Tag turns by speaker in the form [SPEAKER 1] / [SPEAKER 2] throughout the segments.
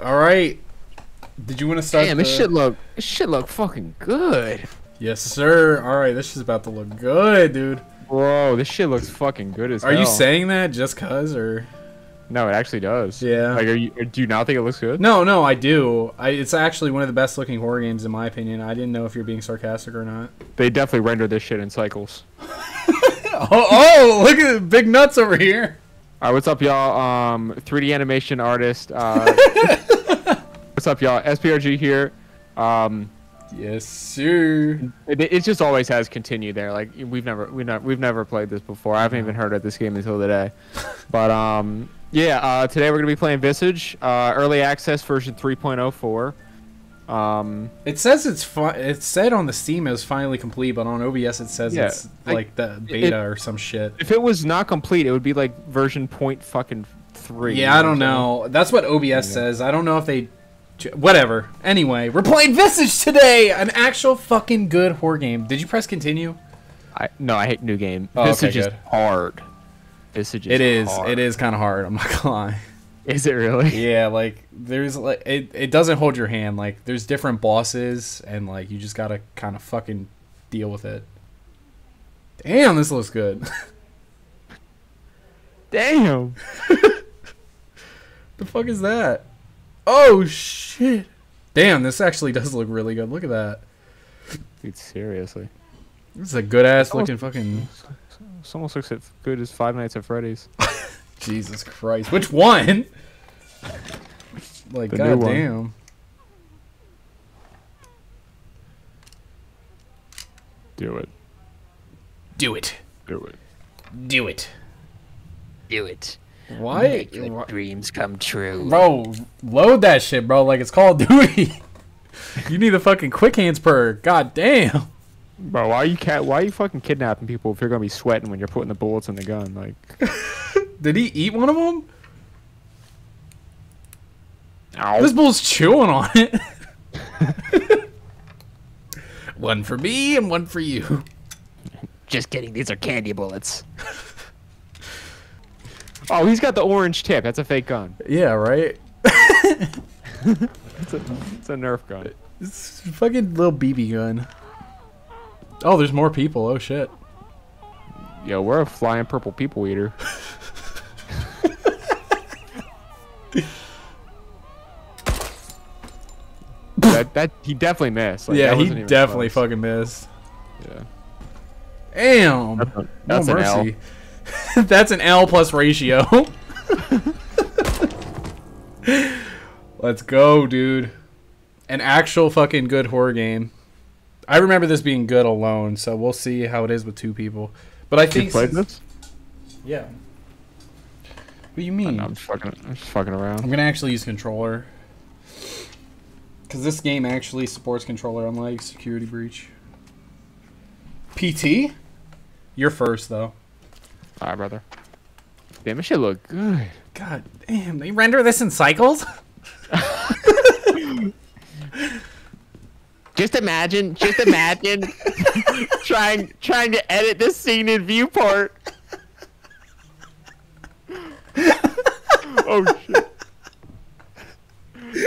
[SPEAKER 1] All right. Did you want to start?
[SPEAKER 2] Damn,
[SPEAKER 1] the...
[SPEAKER 2] this shit look this shit look fucking good.
[SPEAKER 1] Yes, sir. All right, this is about to look good, dude.
[SPEAKER 2] Bro, this shit looks fucking good as
[SPEAKER 1] Are
[SPEAKER 2] hell.
[SPEAKER 1] you saying that just cause or?
[SPEAKER 2] No, it actually does.
[SPEAKER 1] Yeah.
[SPEAKER 2] Like, are you? Do you not think it looks good?
[SPEAKER 1] No, no, I do. I, it's actually one of the best looking horror games in my opinion. I didn't know if you're being sarcastic or not.
[SPEAKER 2] They definitely render this shit in cycles.
[SPEAKER 1] Oh, oh look at the big nuts over here.
[SPEAKER 2] All right, what's up, y'all? Um, 3D animation artist. Uh, what's up, y'all? SPRG here. Um,
[SPEAKER 1] Yes, sir.
[SPEAKER 2] it, it just always has continue there. Like we've never we've never we've never played this before. I haven't even heard of this game until today. But um, yeah. Uh, today we're gonna be playing Visage, uh, early access version 3.04. Um,
[SPEAKER 1] It says it's fi- It said on the Steam it was finally complete, but on OBS it says
[SPEAKER 2] Yeah,
[SPEAKER 1] it's
[SPEAKER 2] like,
[SPEAKER 1] like the beta or some shit.
[SPEAKER 2] if it was not complete, it would be like version point fucking three.
[SPEAKER 1] Yeah, I don't know. That's what OBS says. I don't know if they. Whatever. Anyway, we're playing Visage today. An actual fucking good horror game. Did you press continue?
[SPEAKER 2] I no, I hate new game.
[SPEAKER 1] Oh, okay,
[SPEAKER 2] is hard. Visage is
[SPEAKER 1] It is.
[SPEAKER 2] hard.
[SPEAKER 1] It is kind of hard. I'm not gonna lie.
[SPEAKER 2] Is it really?
[SPEAKER 1] Yeah, like there's like it. It doesn't hold your hand. Like there's different bosses, and like you just gotta kind of fucking deal with it. Damn, this looks good.
[SPEAKER 2] Damn.
[SPEAKER 1] the fuck is that? Oh shit! Damn, this actually does look really good. Look at that.
[SPEAKER 2] Dude, seriously.
[SPEAKER 1] This is a good ass looking fucking.
[SPEAKER 2] This almost looks as good as Five Nights at Freddy's.
[SPEAKER 1] Jesus Christ! Which one? Like
[SPEAKER 2] The new one.
[SPEAKER 1] goddamn.
[SPEAKER 2] Do it.
[SPEAKER 1] Do it.
[SPEAKER 2] Do it.
[SPEAKER 1] Do it.
[SPEAKER 3] Do it.
[SPEAKER 1] Why?
[SPEAKER 3] Make your
[SPEAKER 1] why-
[SPEAKER 3] dreams come true.
[SPEAKER 1] Bro, load that shit, bro. Like it's Call of Duty. you need a fucking quick hands per. God damn.
[SPEAKER 2] Bro, why are you cat? Why are you fucking kidnapping people if you're gonna be sweating when you're putting the bullets in the gun? Like,
[SPEAKER 1] Did he eat one of them?
[SPEAKER 2] ow.
[SPEAKER 1] This bull's chewing on it. one for me and one for you.
[SPEAKER 3] Just kidding. These are candy bullets.
[SPEAKER 2] Oh, he's got the orange tip. That's a fake gun.
[SPEAKER 1] Yeah, right.
[SPEAKER 2] It's a, it's a Nerf gun.
[SPEAKER 1] It's a fucking little BB gun. Oh, there's more people. Oh shit.
[SPEAKER 2] Yo, we're a flying purple people eater. that that he definitely missed. Like,
[SPEAKER 1] yeah, he definitely
[SPEAKER 2] close.
[SPEAKER 1] fucking missed.
[SPEAKER 2] Yeah.
[SPEAKER 1] Damn.
[SPEAKER 2] That's, a,
[SPEAKER 1] No
[SPEAKER 2] that's an L.
[SPEAKER 1] That's an L plus ratio. Let's go, dude. An actual fucking good horror game. I remember this being good alone, so we'll see how it is with two people. But I
[SPEAKER 2] You
[SPEAKER 1] think
[SPEAKER 2] played this?
[SPEAKER 1] Yeah. What do you mean?
[SPEAKER 2] No, I'm just fucking. I'm just fucking around.
[SPEAKER 1] I'm gonna actually use controller. Cause this game actually supports controller, unlike Security Breach. PT? You're first though.
[SPEAKER 2] All right, brother. Damn, this shit look good.
[SPEAKER 1] God damn, they render this in cycles?
[SPEAKER 2] Just imagine, just imagine trying trying to edit this scene in viewport. oh shit.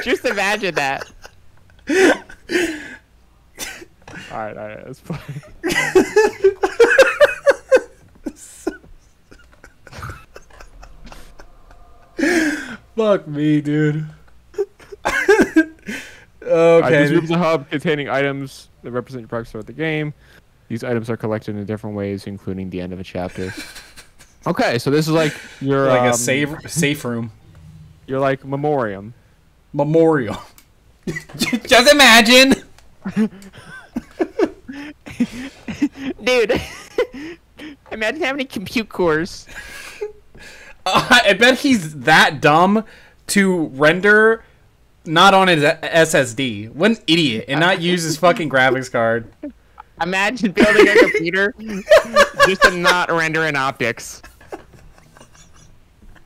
[SPEAKER 2] Just imagine that. alright, alright, let's play.
[SPEAKER 1] Fuck me, dude.
[SPEAKER 2] Alright,
[SPEAKER 1] okay.
[SPEAKER 2] this room is a hub containing items that represent your progress throughout the game. These items are collected in different ways, including the end of a chapter. okay, so this is like your
[SPEAKER 1] like
[SPEAKER 2] um,
[SPEAKER 1] a safe safe room.
[SPEAKER 2] You're like memoriam.
[SPEAKER 1] Memorial. Just imagine.
[SPEAKER 2] Dude, imagine how many compute cores.
[SPEAKER 1] I bet he's that dumb to render not on his SSD. What an idiot. And not use his fucking graphics card.
[SPEAKER 2] Imagine building a computer just to not render in OptiX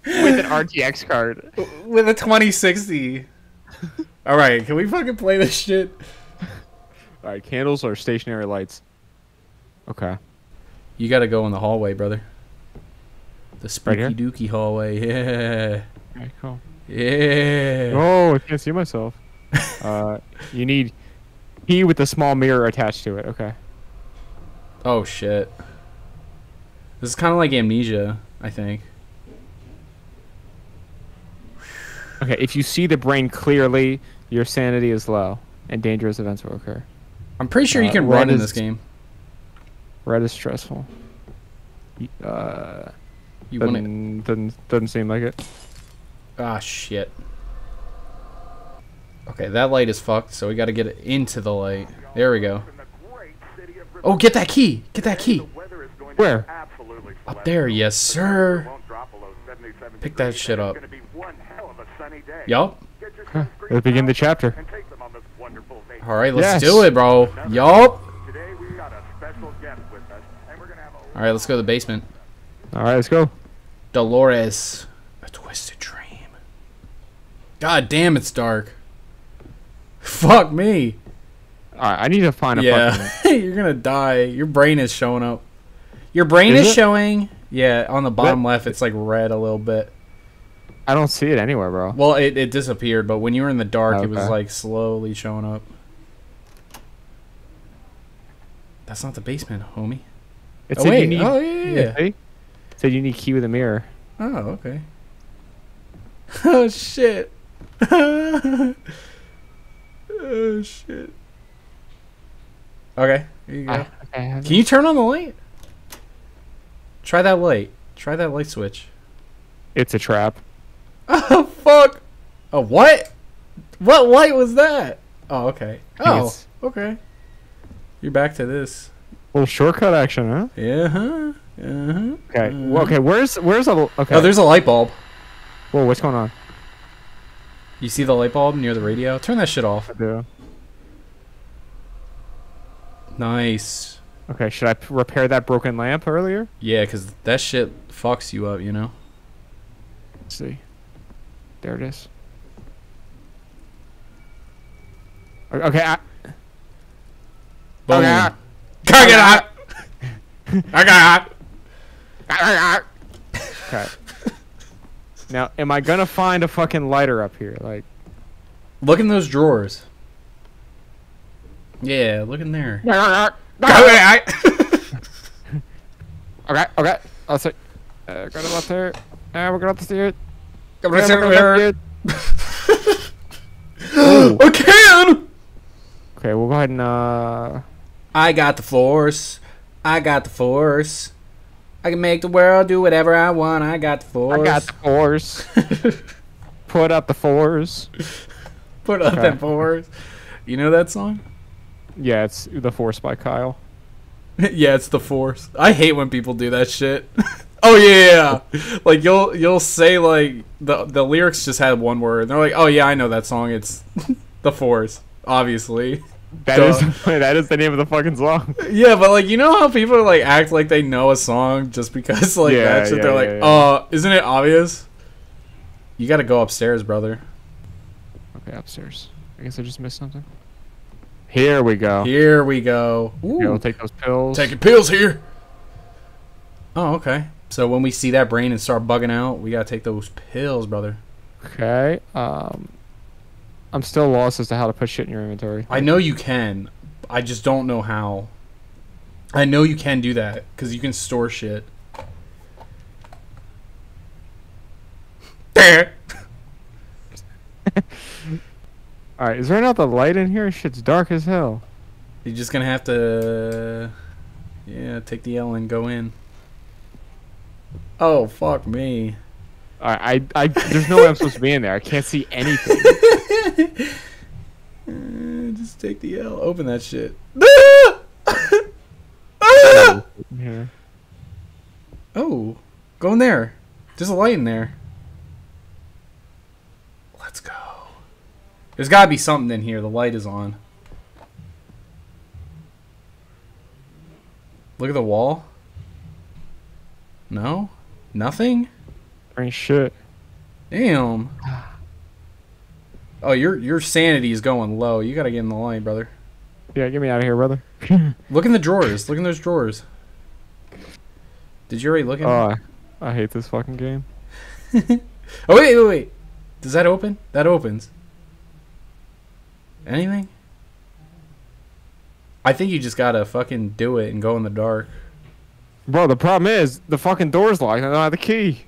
[SPEAKER 2] with an RTX card.
[SPEAKER 1] With a 2060. Alright, can we fucking play this shit?
[SPEAKER 2] All right, candles are stationary lights. Okay.
[SPEAKER 1] You gotta go in the hallway, brother. The
[SPEAKER 2] Right
[SPEAKER 1] spooky dookie hallway, yeah.
[SPEAKER 2] Okay, cool.
[SPEAKER 1] Yeah.
[SPEAKER 2] Oh, I can't see myself. uh, you need key with a small mirror attached to it. Okay.
[SPEAKER 1] Oh shit. This is kind of like amnesia, I think.
[SPEAKER 2] Okay. If you see the brain clearly, your sanity is low, and dangerous events will occur.
[SPEAKER 1] I'm pretty sure you
[SPEAKER 2] Uh,
[SPEAKER 1] can run in
[SPEAKER 2] is-
[SPEAKER 1] this game.
[SPEAKER 2] Red is stressful. Uh,
[SPEAKER 1] You want to?
[SPEAKER 2] doesn't, doesn't doesn't seem like it.
[SPEAKER 1] Ah shit. Okay, that light is fucked, so we got to get it into the light. There we go. Oh, get that key! Get that key!
[SPEAKER 2] Where?
[SPEAKER 1] Up there, yes sir. Pick that shit up. Yup.
[SPEAKER 2] Let's begin the chapter.
[SPEAKER 1] All right, let's
[SPEAKER 2] Yes.
[SPEAKER 1] do it, bro. Yup.
[SPEAKER 4] Today we got a special guest with us, and we're gonna have
[SPEAKER 1] All right, let's go to the basement.
[SPEAKER 2] All right, let's go.
[SPEAKER 1] Dolores, a twisted dream. God damn, it's dark. Fuck me.
[SPEAKER 2] All right, I need to find a
[SPEAKER 1] Yeah,
[SPEAKER 2] fucking.
[SPEAKER 1] you're gonna die. Your brain is showing up. Your brain
[SPEAKER 2] Is
[SPEAKER 1] is, showing. Yeah, on the bottom left, it's like red a little bit.
[SPEAKER 2] I don't see it anywhere, bro.
[SPEAKER 1] Well, it, it disappeared, but when you were in the dark, it was like slowly showing up. That's not the basement, homie.
[SPEAKER 2] It's
[SPEAKER 1] Oh, wait.
[SPEAKER 2] you need.
[SPEAKER 1] Oh, yeah, yeah, yeah.
[SPEAKER 2] see? It said you need key with a mirror.
[SPEAKER 1] Oh, okay. oh shit. oh shit. Okay, here you go.
[SPEAKER 2] I- okay, I
[SPEAKER 1] Can you turn on the light? Try that light. Try that light switch.
[SPEAKER 2] It's a trap.
[SPEAKER 1] Oh fuck! Oh what? What light was that? Oh okay. Oh okay. You're back to this.
[SPEAKER 2] little shortcut action, huh?
[SPEAKER 1] Yeah. Huh. Uh huh.
[SPEAKER 2] Okay. well, okay. Where's where's a okay?
[SPEAKER 1] Oh, there's a light bulb.
[SPEAKER 2] Whoa, what's going on?
[SPEAKER 1] You see the light bulb near the radio? Turn that shit off.
[SPEAKER 2] I do.
[SPEAKER 1] Nice.
[SPEAKER 2] Okay. Should I p- repair that broken lamp earlier?
[SPEAKER 1] Yeah, cause that shit fucks you up, you know.
[SPEAKER 2] Let's see. There it is. Okay. I,
[SPEAKER 1] Boom.
[SPEAKER 2] Okay, I-
[SPEAKER 1] I got it. I got it.
[SPEAKER 2] Okay. Now, am I gonna find a fucking lighter up here? Like,
[SPEAKER 1] Look in those drawers. Yeah, look in there.
[SPEAKER 2] okay, okay. I'll say. Uh, got it up there. Uh, we're gonna have to see it. Yeah, we're gonna have to see it.
[SPEAKER 1] A can.
[SPEAKER 2] Okay, we'll go ahead and uh.
[SPEAKER 1] I got the force. I got the force. I can make the world do whatever I want. I got the force.
[SPEAKER 2] I got the force. Put up the fours.
[SPEAKER 1] Put up
[SPEAKER 2] Okay.
[SPEAKER 1] that force. You know that song?
[SPEAKER 2] Yeah, it's the force by Kyle.
[SPEAKER 1] yeah, it's the force. I hate when people do that shit. oh yeah, yeah. like you'll you'll say like the the lyrics just had one word. They're like, oh yeah, I know that song. It's the force, obviously.
[SPEAKER 2] That
[SPEAKER 1] Duh.
[SPEAKER 2] is that is the name of the fucking song.
[SPEAKER 1] Yeah, but like you know how people like act like they know a song just because like
[SPEAKER 2] Yeah,
[SPEAKER 1] that shit.
[SPEAKER 2] yeah,
[SPEAKER 1] They're
[SPEAKER 2] yeah,
[SPEAKER 1] like,
[SPEAKER 2] yeah.
[SPEAKER 1] uh, isn't it obvious? You got to go upstairs, brother.
[SPEAKER 2] Okay, upstairs. I guess I just missed something. Here we go.
[SPEAKER 1] Here we go.
[SPEAKER 2] Okay, we'll take those pills.
[SPEAKER 1] Taking pills here. Oh, okay. So when we see that brain and start bugging out, we gotta take those pills, brother.
[SPEAKER 2] Okay. Um, I'm still lost as to how to put shit in your inventory.
[SPEAKER 1] I know you can. I just don't know how. I know you can do that because you can store shit. There.
[SPEAKER 2] All right, is there another light in here? Shit's dark as hell.
[SPEAKER 1] You're just gonna have to, yeah, take the L and go in. Oh fuck me!
[SPEAKER 2] All right, I, I, there's no way I'm supposed to be in there. I can't see anything.
[SPEAKER 1] Uh, just take the L. Open that shit. Oh, go in there. There's a light in there. Let's go. There's gotta be something in here. The light is on. Look at the wall. No? Nothing?
[SPEAKER 2] Ain't shit.
[SPEAKER 1] Damn. Oh, your your sanity is going low. You gotta get in the line, brother.
[SPEAKER 2] Yeah, get me out of here, brother.
[SPEAKER 1] Look in the drawers. Look in those drawers. Did you already look at?
[SPEAKER 2] Oh, I, I hate this fucking game.
[SPEAKER 1] Oh wait, wait, wait. Does that open? That opens. Anything? I think you just gotta fucking do it and go in the dark.
[SPEAKER 2] Bro, the problem is the fucking door's locked. I don't have the key.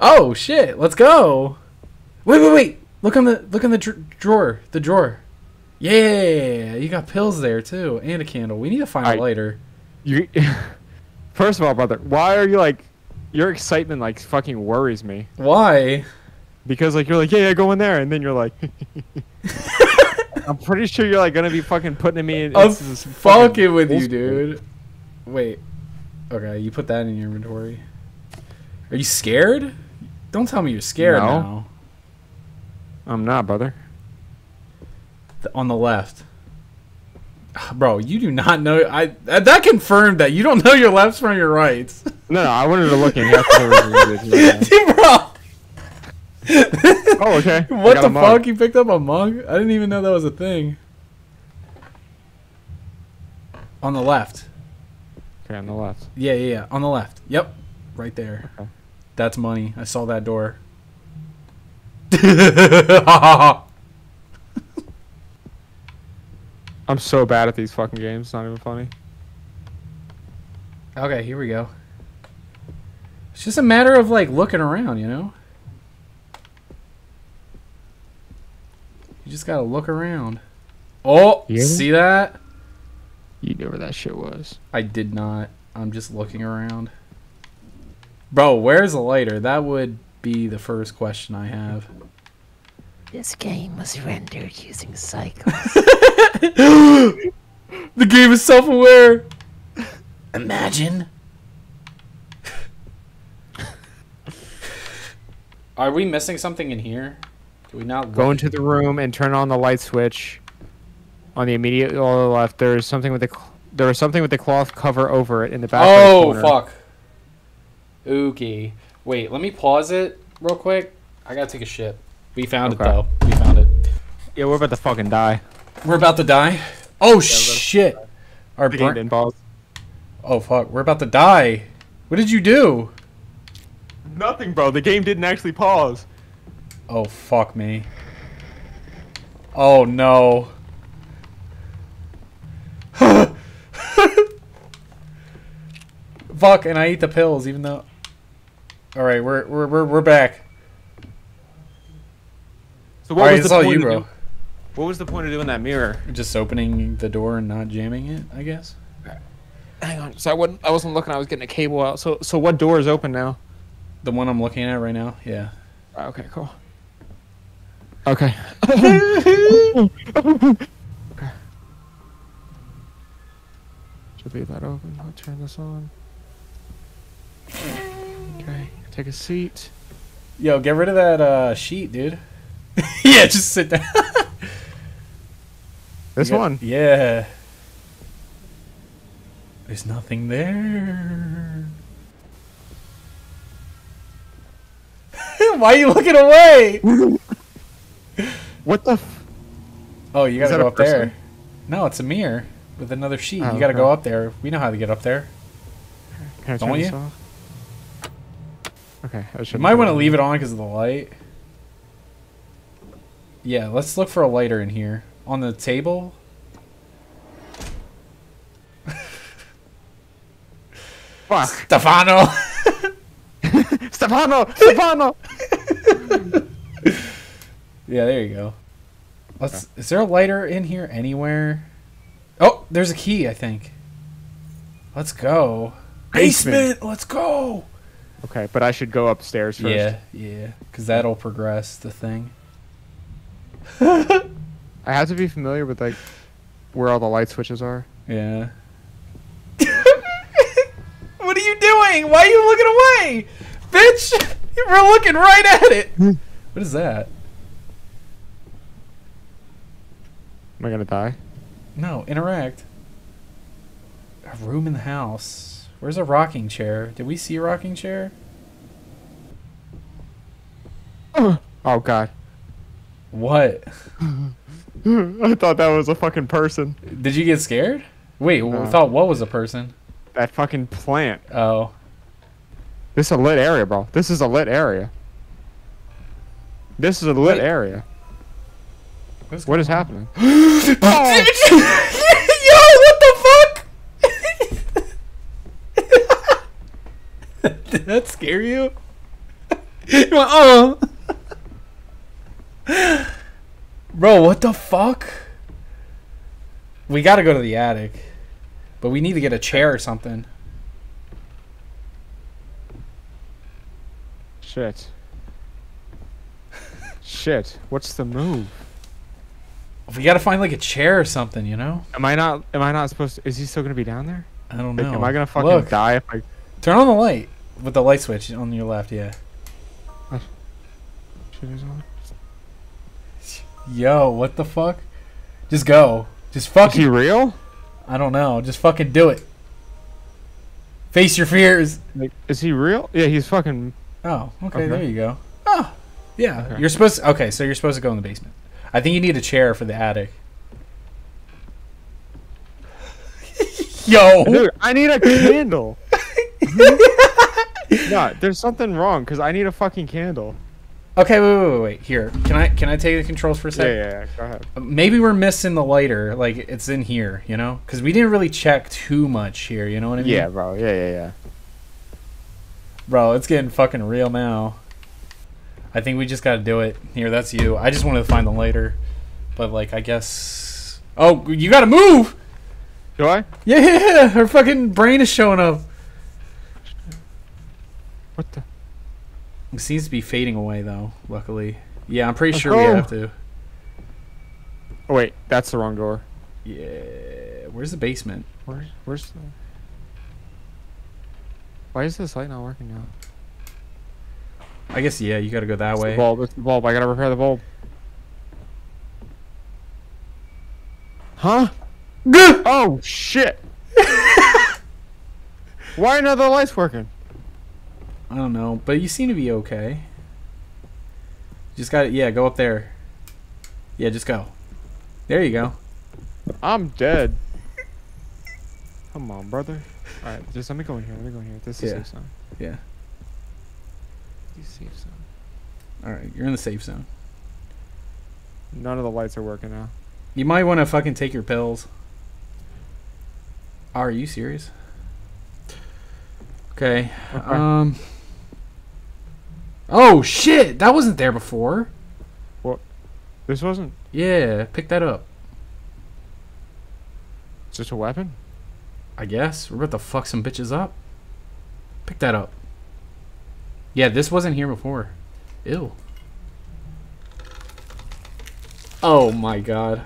[SPEAKER 1] Oh shit! Let's go. Wait, wait, wait! Look on the look on the dr- drawer. The drawer. Yeah, you got pills there too, and a candle. We need to find a lighter.
[SPEAKER 2] You. First of all, brother, why are you like? Your excitement like fucking worries me
[SPEAKER 1] Why?
[SPEAKER 2] because like you're like yeah yeah go in there and then you're like. I'm pretty sure you're like gonna be fucking putting me in.
[SPEAKER 1] I'm
[SPEAKER 2] this
[SPEAKER 1] fucking with you, dude. Wait. Okay, you put that in your inventory. Are you scared? Don't tell me you're scared
[SPEAKER 2] No.
[SPEAKER 1] now.
[SPEAKER 2] I'm not, brother.
[SPEAKER 1] Th- On the left. Bro, you do not know. I that confirmed that you don't know your lefts from your rights.
[SPEAKER 2] No, no, I wanted to look in. That's what I was gonna do, yeah.
[SPEAKER 1] Bro,
[SPEAKER 2] Oh, okay.
[SPEAKER 1] What the fuck? You picked up a mug? I didn't even know that was a thing. On the left.
[SPEAKER 2] Okay, on the left.
[SPEAKER 1] Yeah, yeah, yeah. On the left. Yep. Right there.
[SPEAKER 2] Okay.
[SPEAKER 1] That's money. I saw that door.
[SPEAKER 2] I'm so bad at these fucking games. It's not even funny.
[SPEAKER 1] okay, here we go. It's just a matter of like looking around, you know? You just gotta look around. Oh,
[SPEAKER 2] Yeah.
[SPEAKER 1] see that?
[SPEAKER 2] You knew where that shit was.
[SPEAKER 1] I did not. I'm just looking around. Bro, where's the lighter? That would be the first question I have.
[SPEAKER 3] This game was rendered using cycles.
[SPEAKER 1] the game is self aware. Imagine. Are we missing something in here? Do we not
[SPEAKER 2] Go into the room and turn on the light switch. On the immediate on the left, there is something with the cl- there was something with the cloth cover over it in the back. right
[SPEAKER 1] Oh
[SPEAKER 2] corner.
[SPEAKER 1] fuck. Okay. Wait, let me pause it real quick. I gotta take a shit. We found it though. We found it.
[SPEAKER 2] Yeah, we're about to fucking die.
[SPEAKER 1] We're about to die. Oh shit. Our
[SPEAKER 2] The
[SPEAKER 1] brain.
[SPEAKER 2] didn't pause.
[SPEAKER 1] Oh fuck. We're about to die. What did you do?
[SPEAKER 2] Nothing, bro. The game didn't actually pause.
[SPEAKER 1] Oh fuck me. Oh no. fuck, and I eat the pills even though. All right, we're we're we're, we're back.
[SPEAKER 2] So
[SPEAKER 1] All right, it's all you, bro.
[SPEAKER 2] Of, what was the point of doing that mirror?
[SPEAKER 1] Just opening the door and not jamming it, I guess.
[SPEAKER 2] Hang on. So I wasn't I wasn't looking. I was getting a cable out. So so what door is open now?
[SPEAKER 1] The one I'm looking at right now. Yeah.
[SPEAKER 2] Ah, okay, cool. Okay. okay. Should be that open. I'll turn this on. Okay. Take a seat.
[SPEAKER 1] Yo, get rid of that uh, sheet, dude. yeah, just sit down.
[SPEAKER 2] This
[SPEAKER 1] got-
[SPEAKER 2] one.
[SPEAKER 1] Yeah. There's nothing there. Why are you looking away?
[SPEAKER 2] What the? F-
[SPEAKER 1] Oh, you gotta go
[SPEAKER 2] a
[SPEAKER 1] up there. No, it's a mirror with another sheet.
[SPEAKER 2] Oh,
[SPEAKER 1] you gotta
[SPEAKER 2] okay.
[SPEAKER 1] go up there. We know how to get up there.
[SPEAKER 2] Can I
[SPEAKER 1] Don't
[SPEAKER 2] this
[SPEAKER 1] you?
[SPEAKER 2] Off? Okay. I
[SPEAKER 1] You
[SPEAKER 2] should
[SPEAKER 1] might want to leave it on because of the light. Yeah, let's look for a lighter in here. On the table?
[SPEAKER 2] Fuck.
[SPEAKER 1] Stefano!
[SPEAKER 2] Stefano. Stefano.
[SPEAKER 1] Yeah, there you go. Let's. Is there a lighter in here anywhere? Oh, there's a key. I think. Let's go.
[SPEAKER 2] Basement.
[SPEAKER 1] Let's go.
[SPEAKER 2] Okay, but I should go upstairs first.
[SPEAKER 1] Yeah, yeah, because that'll progress the thing.
[SPEAKER 2] I have to be familiar with like where all the light switches are.
[SPEAKER 1] Yeah. what are you doing? Why are you looking away, bitch? We're looking right at it. what is that?
[SPEAKER 2] Am I gonna die?
[SPEAKER 1] No, interact. A room in the house. Where's a rocking chair? Did we see a rocking chair?
[SPEAKER 2] Oh god.
[SPEAKER 1] What?
[SPEAKER 2] I thought that was a fucking person.
[SPEAKER 1] Did you get scared? Wait, we thought what was a person?
[SPEAKER 2] That fucking plant.
[SPEAKER 1] Oh.
[SPEAKER 2] This is a lit area, bro. This is a lit area. This is a lit
[SPEAKER 1] Wait.
[SPEAKER 2] area.
[SPEAKER 1] What's
[SPEAKER 2] What is happening? Oh!
[SPEAKER 1] Yo, what the fuck? Did that scare you? you went, oh. Bro, what the fuck? We gotta go to the attic. But we need to get a chair or something.
[SPEAKER 2] Shit. Shit. What's the move?
[SPEAKER 1] We gotta find like a chair or something, you know?
[SPEAKER 2] Am I not? Am I not supposed to? Is he still gonna be down there?
[SPEAKER 1] I don't
[SPEAKER 2] Like,
[SPEAKER 1] know.
[SPEAKER 2] am I gonna fucking
[SPEAKER 1] Look,
[SPEAKER 2] die if I?
[SPEAKER 1] Turn on the light with the light switch on your left, yeah.
[SPEAKER 2] Shit is on.
[SPEAKER 1] Yo, what the fuck? Just go. Just
[SPEAKER 2] Is
[SPEAKER 1] fucking.
[SPEAKER 2] he real?
[SPEAKER 1] I don't know. Just fucking do it. Face your fears.
[SPEAKER 2] Like, is he real? Yeah, he's fucking.
[SPEAKER 1] Oh, okay,
[SPEAKER 2] Okay.
[SPEAKER 1] there you go. Oh, yeah.
[SPEAKER 2] Okay.
[SPEAKER 1] You're supposed to, okay, so you're supposed to go in the basement. I think you need a chair for the attic. Yo.
[SPEAKER 2] Dude, I need a candle. Mm-hmm. no, there's something wrong because I need a fucking candle.
[SPEAKER 1] Okay, wait, wait, wait, wait. Here, can I can I take the controls for a second?
[SPEAKER 2] yeah, yeah. Go ahead.
[SPEAKER 1] Uh, maybe we're missing the lighter. Like it's in here, you know? Because we didn't really check too much here. You know what I mean?
[SPEAKER 2] Yeah, bro. Yeah, yeah, yeah.
[SPEAKER 1] Bro, it's getting fucking real now. I think we just gotta do it. Here, that's you. I just wanted to find the lighter. But, like, I guess. Oh, you gotta move!
[SPEAKER 2] Do I?
[SPEAKER 1] Yeah, yeah, yeah. Her fucking brain is showing up.
[SPEAKER 2] What the?
[SPEAKER 1] It seems to be fading away, though, luckily. Yeah, I'm pretty sure we
[SPEAKER 2] oh!
[SPEAKER 1] have to.
[SPEAKER 2] Oh wait, that's the wrong door.
[SPEAKER 1] Yeah. Where's the basement?
[SPEAKER 2] Where's where's the? Why is this light not working now?
[SPEAKER 1] I guess, yeah, you gotta go that
[SPEAKER 2] It's
[SPEAKER 1] way.
[SPEAKER 2] the bulb. It's the bulb. I gotta repair the bulb. Huh? Oh shit! Why are none of the lights working?
[SPEAKER 1] I don't know, but you seem to be okay. Just got to Yeah, go up there. Yeah, just go. There you go.
[SPEAKER 2] I'm dead. Come on, brother. All right, just let me go in here. Let me go in here. This is
[SPEAKER 1] Yeah.
[SPEAKER 2] safe zone.
[SPEAKER 1] Yeah.
[SPEAKER 2] Is safe zone.
[SPEAKER 1] All right, you're in the safe zone.
[SPEAKER 2] None of the lights are working now.
[SPEAKER 1] You might want to fucking take your pills. Are you serious? Okay. Um. Oh shit! That wasn't there before. What?
[SPEAKER 2] This wasn't
[SPEAKER 1] Yeah, pick that up.
[SPEAKER 2] just a weapon.
[SPEAKER 1] I guess we're about to fuck some bitches up. Pick that up. Yeah, this wasn't here before. Ew. Oh my god.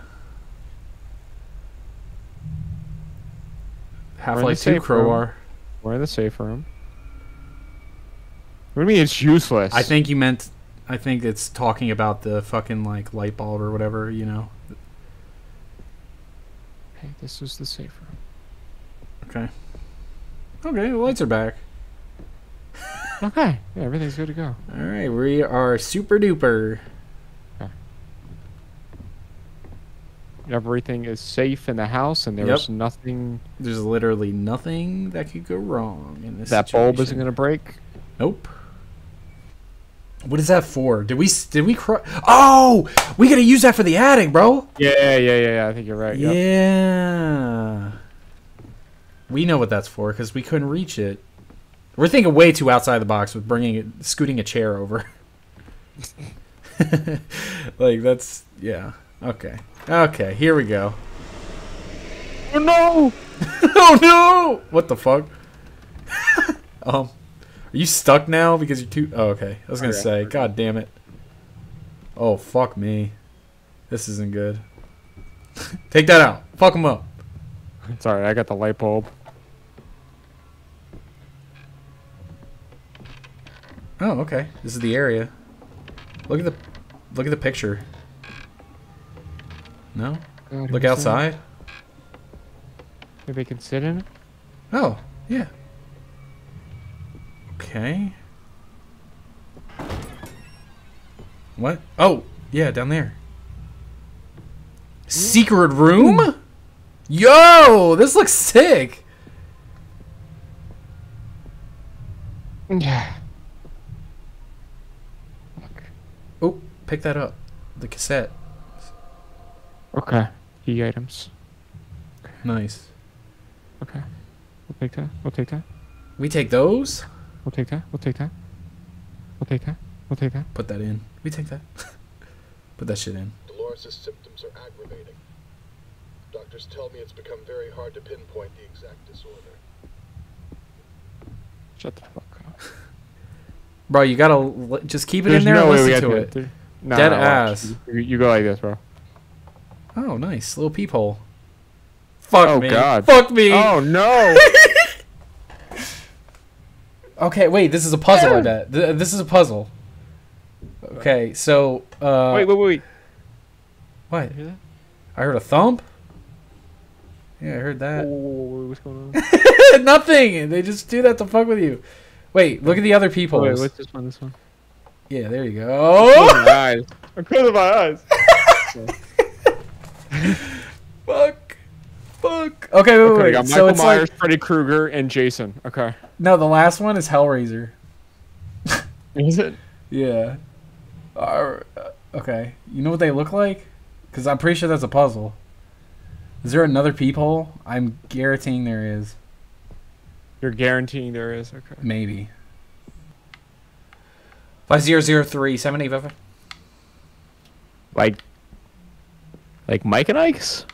[SPEAKER 1] Half Life 2
[SPEAKER 2] safe
[SPEAKER 1] crowbar.
[SPEAKER 2] We're in the safe room. What do you mean it's useless?
[SPEAKER 1] I think you meant. I think it's talking about the fucking like light bulb or whatever. You know.
[SPEAKER 2] Hey, this is the safe room.
[SPEAKER 1] Okay. Okay, the lights are back.
[SPEAKER 2] Okay. Yeah, everything's good to go.
[SPEAKER 1] All right, we are super duper.
[SPEAKER 2] Everything is safe in the house, and
[SPEAKER 1] Yep.
[SPEAKER 2] there's nothing.
[SPEAKER 1] There's literally nothing that could go wrong in this.
[SPEAKER 2] That bulb isn't gonna break.
[SPEAKER 1] Nope. What is that for? Did we s- did we cr- Oh, we gotta use that for the attic, bro.
[SPEAKER 2] Yeah, yeah, yeah, yeah. I think you're right. Yep.
[SPEAKER 1] Yeah. We know what that's for because we couldn't reach it. We're thinking way too outside the box with bringing it, scooting a chair over. like that's yeah. Okay. Okay. Here we go.
[SPEAKER 2] Oh no!
[SPEAKER 1] oh no! What the fuck? um, are you stuck now because you're too? Oh, okay. I was gonna
[SPEAKER 2] Okay.
[SPEAKER 1] say, god damn it. Oh fuck me. This isn't good. Take that out. Fuck him up.
[SPEAKER 2] Sorry. I got the light bulb.
[SPEAKER 1] Oh, okay. This is the area. Look at the, look at the picture. No.
[SPEAKER 2] God,
[SPEAKER 1] Look outside.
[SPEAKER 2] Maybe I can sit in it.
[SPEAKER 1] Oh, yeah. Okay. What? Oh, yeah, down there. Secret room? Yo, this looks sick.
[SPEAKER 2] Yeah.
[SPEAKER 1] Oh, pick that up. The cassette.
[SPEAKER 2] Okay. Key items.
[SPEAKER 1] Nice.
[SPEAKER 2] Okay. We'll take that. We'll take that.
[SPEAKER 1] We take those.
[SPEAKER 2] We'll take that. We'll take that. We'll take that. We'll take that.
[SPEAKER 1] Put that in. We take that. Put that shit in.
[SPEAKER 5] Dolores' symptoms are aggravating. Doctors tell me it's become very hard to pinpoint the exact disorder.
[SPEAKER 2] Shut the fuck up.
[SPEAKER 1] Bro, you gotta l- just keep it
[SPEAKER 2] There's
[SPEAKER 1] in there
[SPEAKER 2] no
[SPEAKER 1] and
[SPEAKER 2] way
[SPEAKER 1] listen
[SPEAKER 2] have
[SPEAKER 1] to
[SPEAKER 2] to
[SPEAKER 1] it.
[SPEAKER 2] There- No,
[SPEAKER 1] Dead
[SPEAKER 2] no, watch.
[SPEAKER 1] ass.
[SPEAKER 2] You, you go like this, bro.
[SPEAKER 1] Oh, nice. Little peephole. Fuck
[SPEAKER 2] Oh,
[SPEAKER 1] me.
[SPEAKER 2] God.
[SPEAKER 1] Fuck me.
[SPEAKER 2] Oh no!
[SPEAKER 1] Okay, wait. This is a puzzle, I bet. Th- This is a puzzle. Okay, so. Uh,
[SPEAKER 2] wait, wait, wait.
[SPEAKER 1] What? I heard a thump? Yeah, I heard that.
[SPEAKER 2] whoa, whoa, whoa, what's going on?
[SPEAKER 1] Nothing! They just do that to fuck with you. Wait, look at the other people.
[SPEAKER 2] wait, what's this one? This one.
[SPEAKER 1] Yeah, there you
[SPEAKER 2] Oh!
[SPEAKER 1] go.
[SPEAKER 2] my eyes. I'm closing my eyes.
[SPEAKER 1] Fuck. Fuck. Okay, wait,
[SPEAKER 2] Okay,
[SPEAKER 1] wait.
[SPEAKER 2] we got
[SPEAKER 1] so
[SPEAKER 2] Michael
[SPEAKER 1] it's
[SPEAKER 2] Myers,
[SPEAKER 1] like
[SPEAKER 2] Freddy Krueger, and Jason. Okay.
[SPEAKER 1] no, the last one is Hellraiser.
[SPEAKER 2] Is it?
[SPEAKER 1] Yeah. Uh, okay. You know what they look like? Because I'm pretty sure that's a puzzle. Is there another peephole? I'm guaranteeing there is.
[SPEAKER 2] You're guaranteeing there is. Okay.
[SPEAKER 1] Maybe. Five zero zero three seven eight five.
[SPEAKER 2] Like. Like Mike and Ike's?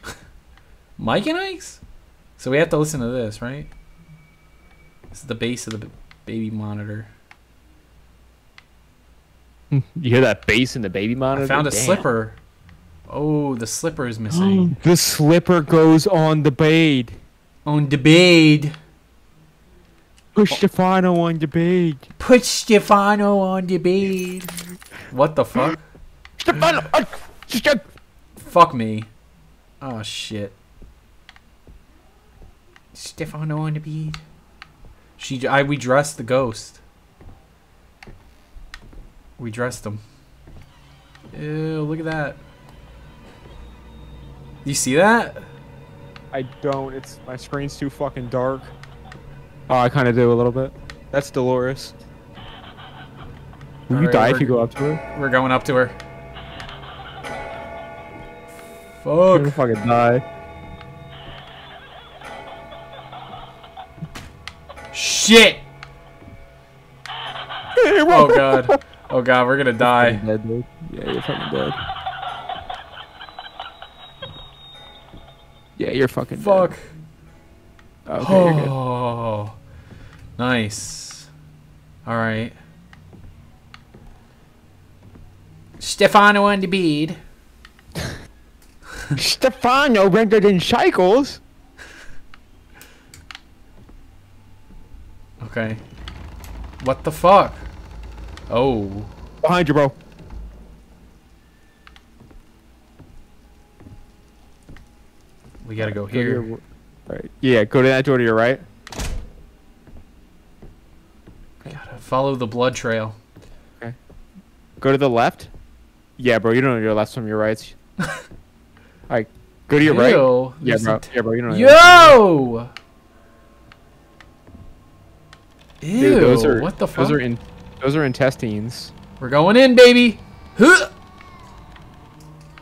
[SPEAKER 1] Mike and Ike's. So we have to listen to this, right? This is the bass of the baby monitor.
[SPEAKER 2] Hmm, you hear that bass in the baby monitor?
[SPEAKER 1] I found a
[SPEAKER 2] Damn.
[SPEAKER 1] slipper. Oh, the slipper is oh, missing.
[SPEAKER 2] the slipper goes on the bed.
[SPEAKER 1] On the bed.
[SPEAKER 2] Push Stefano on the bed.
[SPEAKER 1] Put Stefano on the bed. What the fuck?
[SPEAKER 2] Stefano!
[SPEAKER 1] Fuck me. Oh shit. Stefano on the beat. She, I, we dressed the ghost. We dressed him. Ew, look at that. You see that?
[SPEAKER 2] I don't. It's my screen's too fucking dark. Oh, I kind of do a little bit. That's Dolores. Will you
[SPEAKER 1] Alright,
[SPEAKER 2] die if you go up to her?
[SPEAKER 1] We're going up to her. Fuck.
[SPEAKER 2] You're gonna fucking die.
[SPEAKER 1] Shit! Oh god. Oh god, we're gonna die.
[SPEAKER 2] Dead, dude. Yeah, you're fucking dead. Yeah, you're fucking
[SPEAKER 1] Fuck.
[SPEAKER 2] dead. Okay, you're good.
[SPEAKER 1] Oh, nice. All right. Stefano and the bead.
[SPEAKER 2] Stefano rendered in cycles.
[SPEAKER 1] Okay. What the fuck? Oh.
[SPEAKER 2] Behind you, bro.
[SPEAKER 1] We gotta go
[SPEAKER 2] Go
[SPEAKER 1] here.
[SPEAKER 2] your- Right. Yeah, go to that door to your right.
[SPEAKER 1] Gotta follow the blood trail. Okay.
[SPEAKER 2] Go to the left. Yeah, bro, you don't know your left from your right. Alright, go to your right. Yeah, bro. Yeah, bro, you don't know.
[SPEAKER 1] Yo! Ew,
[SPEAKER 2] Dude, those are
[SPEAKER 1] what the fuck?
[SPEAKER 2] Those are in. Those are intestines.
[SPEAKER 1] We're going in, baby. Huh!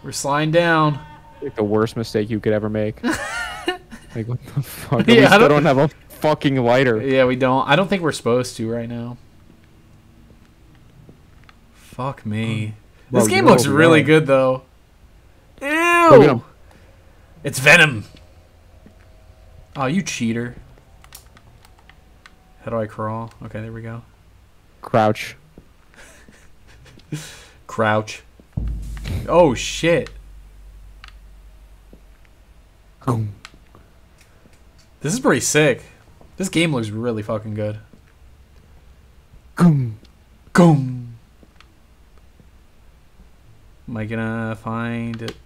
[SPEAKER 1] We're sliding down.
[SPEAKER 2] Like the worst mistake you could ever make. like what the fuck?
[SPEAKER 1] Yeah,
[SPEAKER 2] we
[SPEAKER 1] I
[SPEAKER 2] still
[SPEAKER 1] don't-
[SPEAKER 2] don't have a fucking lighter.
[SPEAKER 1] Yeah, we don't. I don't think we're supposed to right now. Fuck me.
[SPEAKER 2] Bro,
[SPEAKER 1] this game looks really good though.
[SPEAKER 2] Get
[SPEAKER 1] It's Venom. Oh, you cheater. How do I crawl? Okay, there we go.
[SPEAKER 2] Crouch.
[SPEAKER 1] Crouch. Oh shit. This is pretty sick. This game looks really fucking good. Goom. Goom. Am I gonna find it?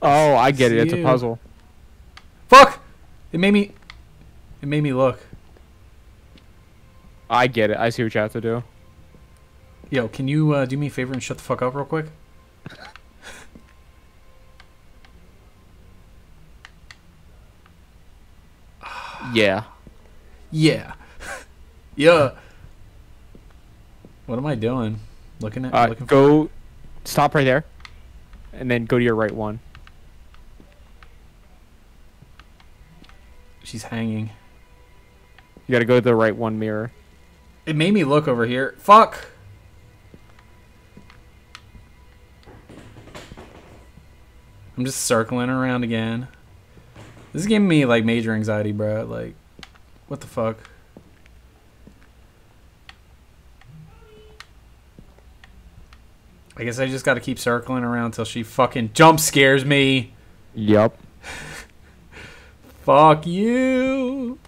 [SPEAKER 2] Oh, I get it. It's a puzzle.
[SPEAKER 1] Fuck! It made me. It made me look.
[SPEAKER 2] I get it. I see what you have to do.
[SPEAKER 1] Yo, can you uh, do me a favor and shut the fuck up real quick?
[SPEAKER 2] Yeah.
[SPEAKER 1] Yeah. yeah. What am I doing? Looking at
[SPEAKER 2] Uh,
[SPEAKER 1] looking for
[SPEAKER 2] go, stop right there, and then go to your right one.
[SPEAKER 1] She's hanging.
[SPEAKER 2] You gotta go to the right one mirror.
[SPEAKER 1] It made me look over here. Fuck. I'm just circling around again. This is giving me like major anxiety, bro. Like, what the fuck? I guess I just got to keep circling around until she fucking jump scares me.
[SPEAKER 2] Yup.
[SPEAKER 1] Fuck you.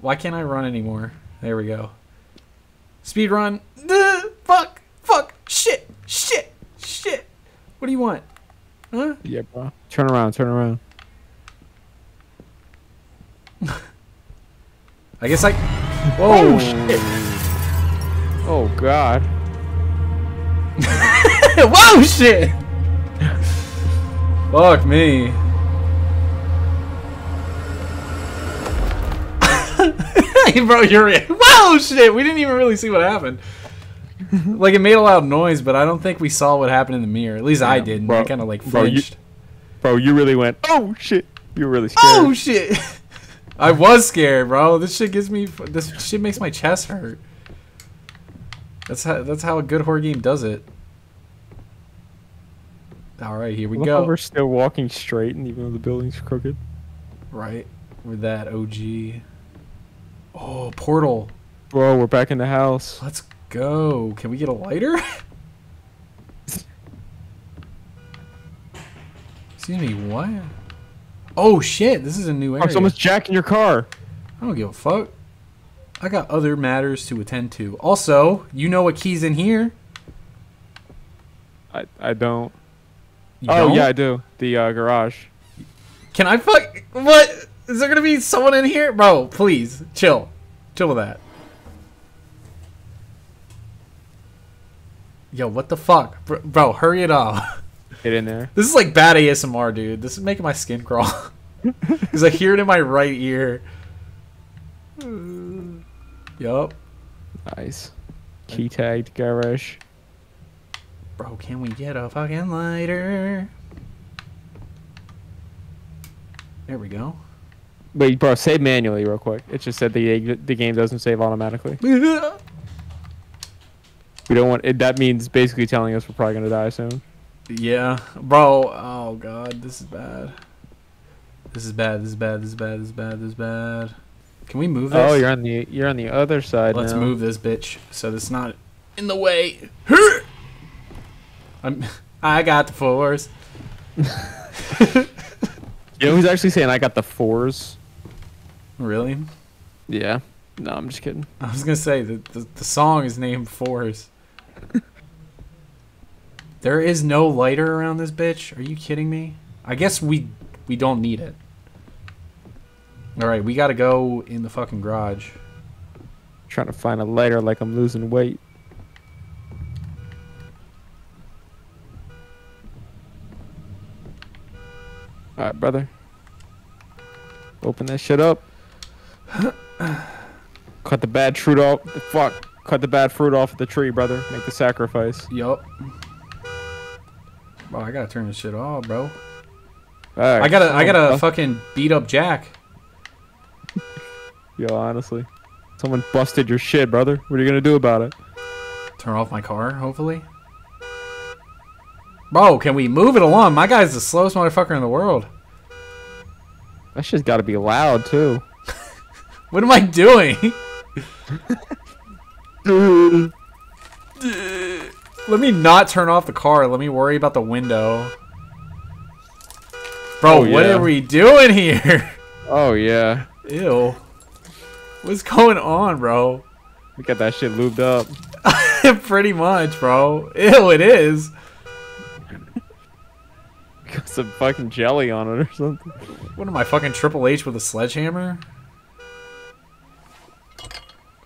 [SPEAKER 1] Why can't I run anymore? There we go. Speed run. Duh, fuck. Fuck. Shit. Shit. Shit. What do you want? Huh?
[SPEAKER 2] Yeah, bro. Turn around. Turn around.
[SPEAKER 1] I guess I. Whoa.
[SPEAKER 2] Oh, oh shit. Oh god.
[SPEAKER 1] Whoa, shit. Fuck me. bro, you're. In. Whoa, shit. We didn't even really see what happened. like, it made a loud noise, but I don't think we saw what happened in the mirror. At least I didn't.
[SPEAKER 2] bro-
[SPEAKER 1] I kind of like
[SPEAKER 2] bro, you- Bro, you really went. Oh shit. You were really scared.
[SPEAKER 1] Oh shit! I was scared, bro. This shit gives me. This shit makes my chest hurt. That's how. That's how a good horror game does it. All right, here we
[SPEAKER 2] Look
[SPEAKER 1] go.
[SPEAKER 2] we're still walking straight, and even though the building's crooked.
[SPEAKER 1] Right with that OG. Oh, portal.
[SPEAKER 2] Bro, we're back in the house.
[SPEAKER 1] Let's go. Can we get a lighter? Excuse me. What? Oh shit! This is a new area.
[SPEAKER 2] Oh,
[SPEAKER 1] area.
[SPEAKER 2] someone's jacking your car.
[SPEAKER 1] I don't give a fuck. I got other matters to attend to. Also, you know what key's in here?
[SPEAKER 2] I, I don't.
[SPEAKER 1] You
[SPEAKER 2] oh
[SPEAKER 1] don't?
[SPEAKER 2] yeah, I do. The uh, garage.
[SPEAKER 1] Can I fuck? What? Is there gonna be someone in here, bro? Please, chill, chill with that. Yo, what the fuck, bro? bro hurry it up.
[SPEAKER 2] Get in there.
[SPEAKER 1] This is like bad ASMR, dude. This is making my skin crawl. Because I hear it in my right ear. Yup.
[SPEAKER 2] Nice. Key tagged garage.
[SPEAKER 1] Bro, can we get a fucking lighter? There we go.
[SPEAKER 2] Wait, bro, save manually real quick. It just said the the game doesn't save automatically. We don't want it. That means basically telling us we're probably gonna die soon.
[SPEAKER 1] Yeah, bro. Oh god, this is bad. This is bad. This is bad. This is bad. This is bad. This is bad. Can we move oh, this?
[SPEAKER 2] Oh, you're on the you're on the other side
[SPEAKER 1] Let's
[SPEAKER 2] now.
[SPEAKER 1] move this bitch so it's not in the way. I'm. I got the fours.
[SPEAKER 2] You know who's actually saying I got the fours?
[SPEAKER 1] Really?
[SPEAKER 2] Yeah. No, I'm just kidding.
[SPEAKER 1] I was gonna say the the, the song is named Force. there is no lighter around this bitch. Are you kidding me? I guess we we don't need it. All right, we gotta go in the fucking garage.
[SPEAKER 2] trying to find a lighter like I'm losing weight. All right, brother. Open that shit up. Cut the bad fruit off. Fuck. Cut the bad fruit off the tree, brother. Make the sacrifice.
[SPEAKER 1] Yup. Bro, I gotta turn this shit off, bro.
[SPEAKER 2] Alright,
[SPEAKER 1] I gotta I gotta fucking beat up Jack.
[SPEAKER 2] Yo, honestly. Someone busted your shit, brother. What are you gonna do about it?
[SPEAKER 1] Turn off my car, hopefully. Bro, can we move it along? My guy's the slowest motherfucker in the world.
[SPEAKER 2] That shit's gotta be loud, too.
[SPEAKER 1] What am I doing? Let me not turn off the car. Let me worry about the window. Bro,
[SPEAKER 2] Oh,
[SPEAKER 1] what
[SPEAKER 2] yeah.
[SPEAKER 1] are we doing here?
[SPEAKER 2] Oh, yeah.
[SPEAKER 1] Ew. What's going on, bro?
[SPEAKER 2] We got that shit lubed up.
[SPEAKER 1] Pretty much, bro. Ew, it is.
[SPEAKER 2] Got some fucking jelly on it or something.
[SPEAKER 1] What am I, fucking Triple H with a sledgehammer?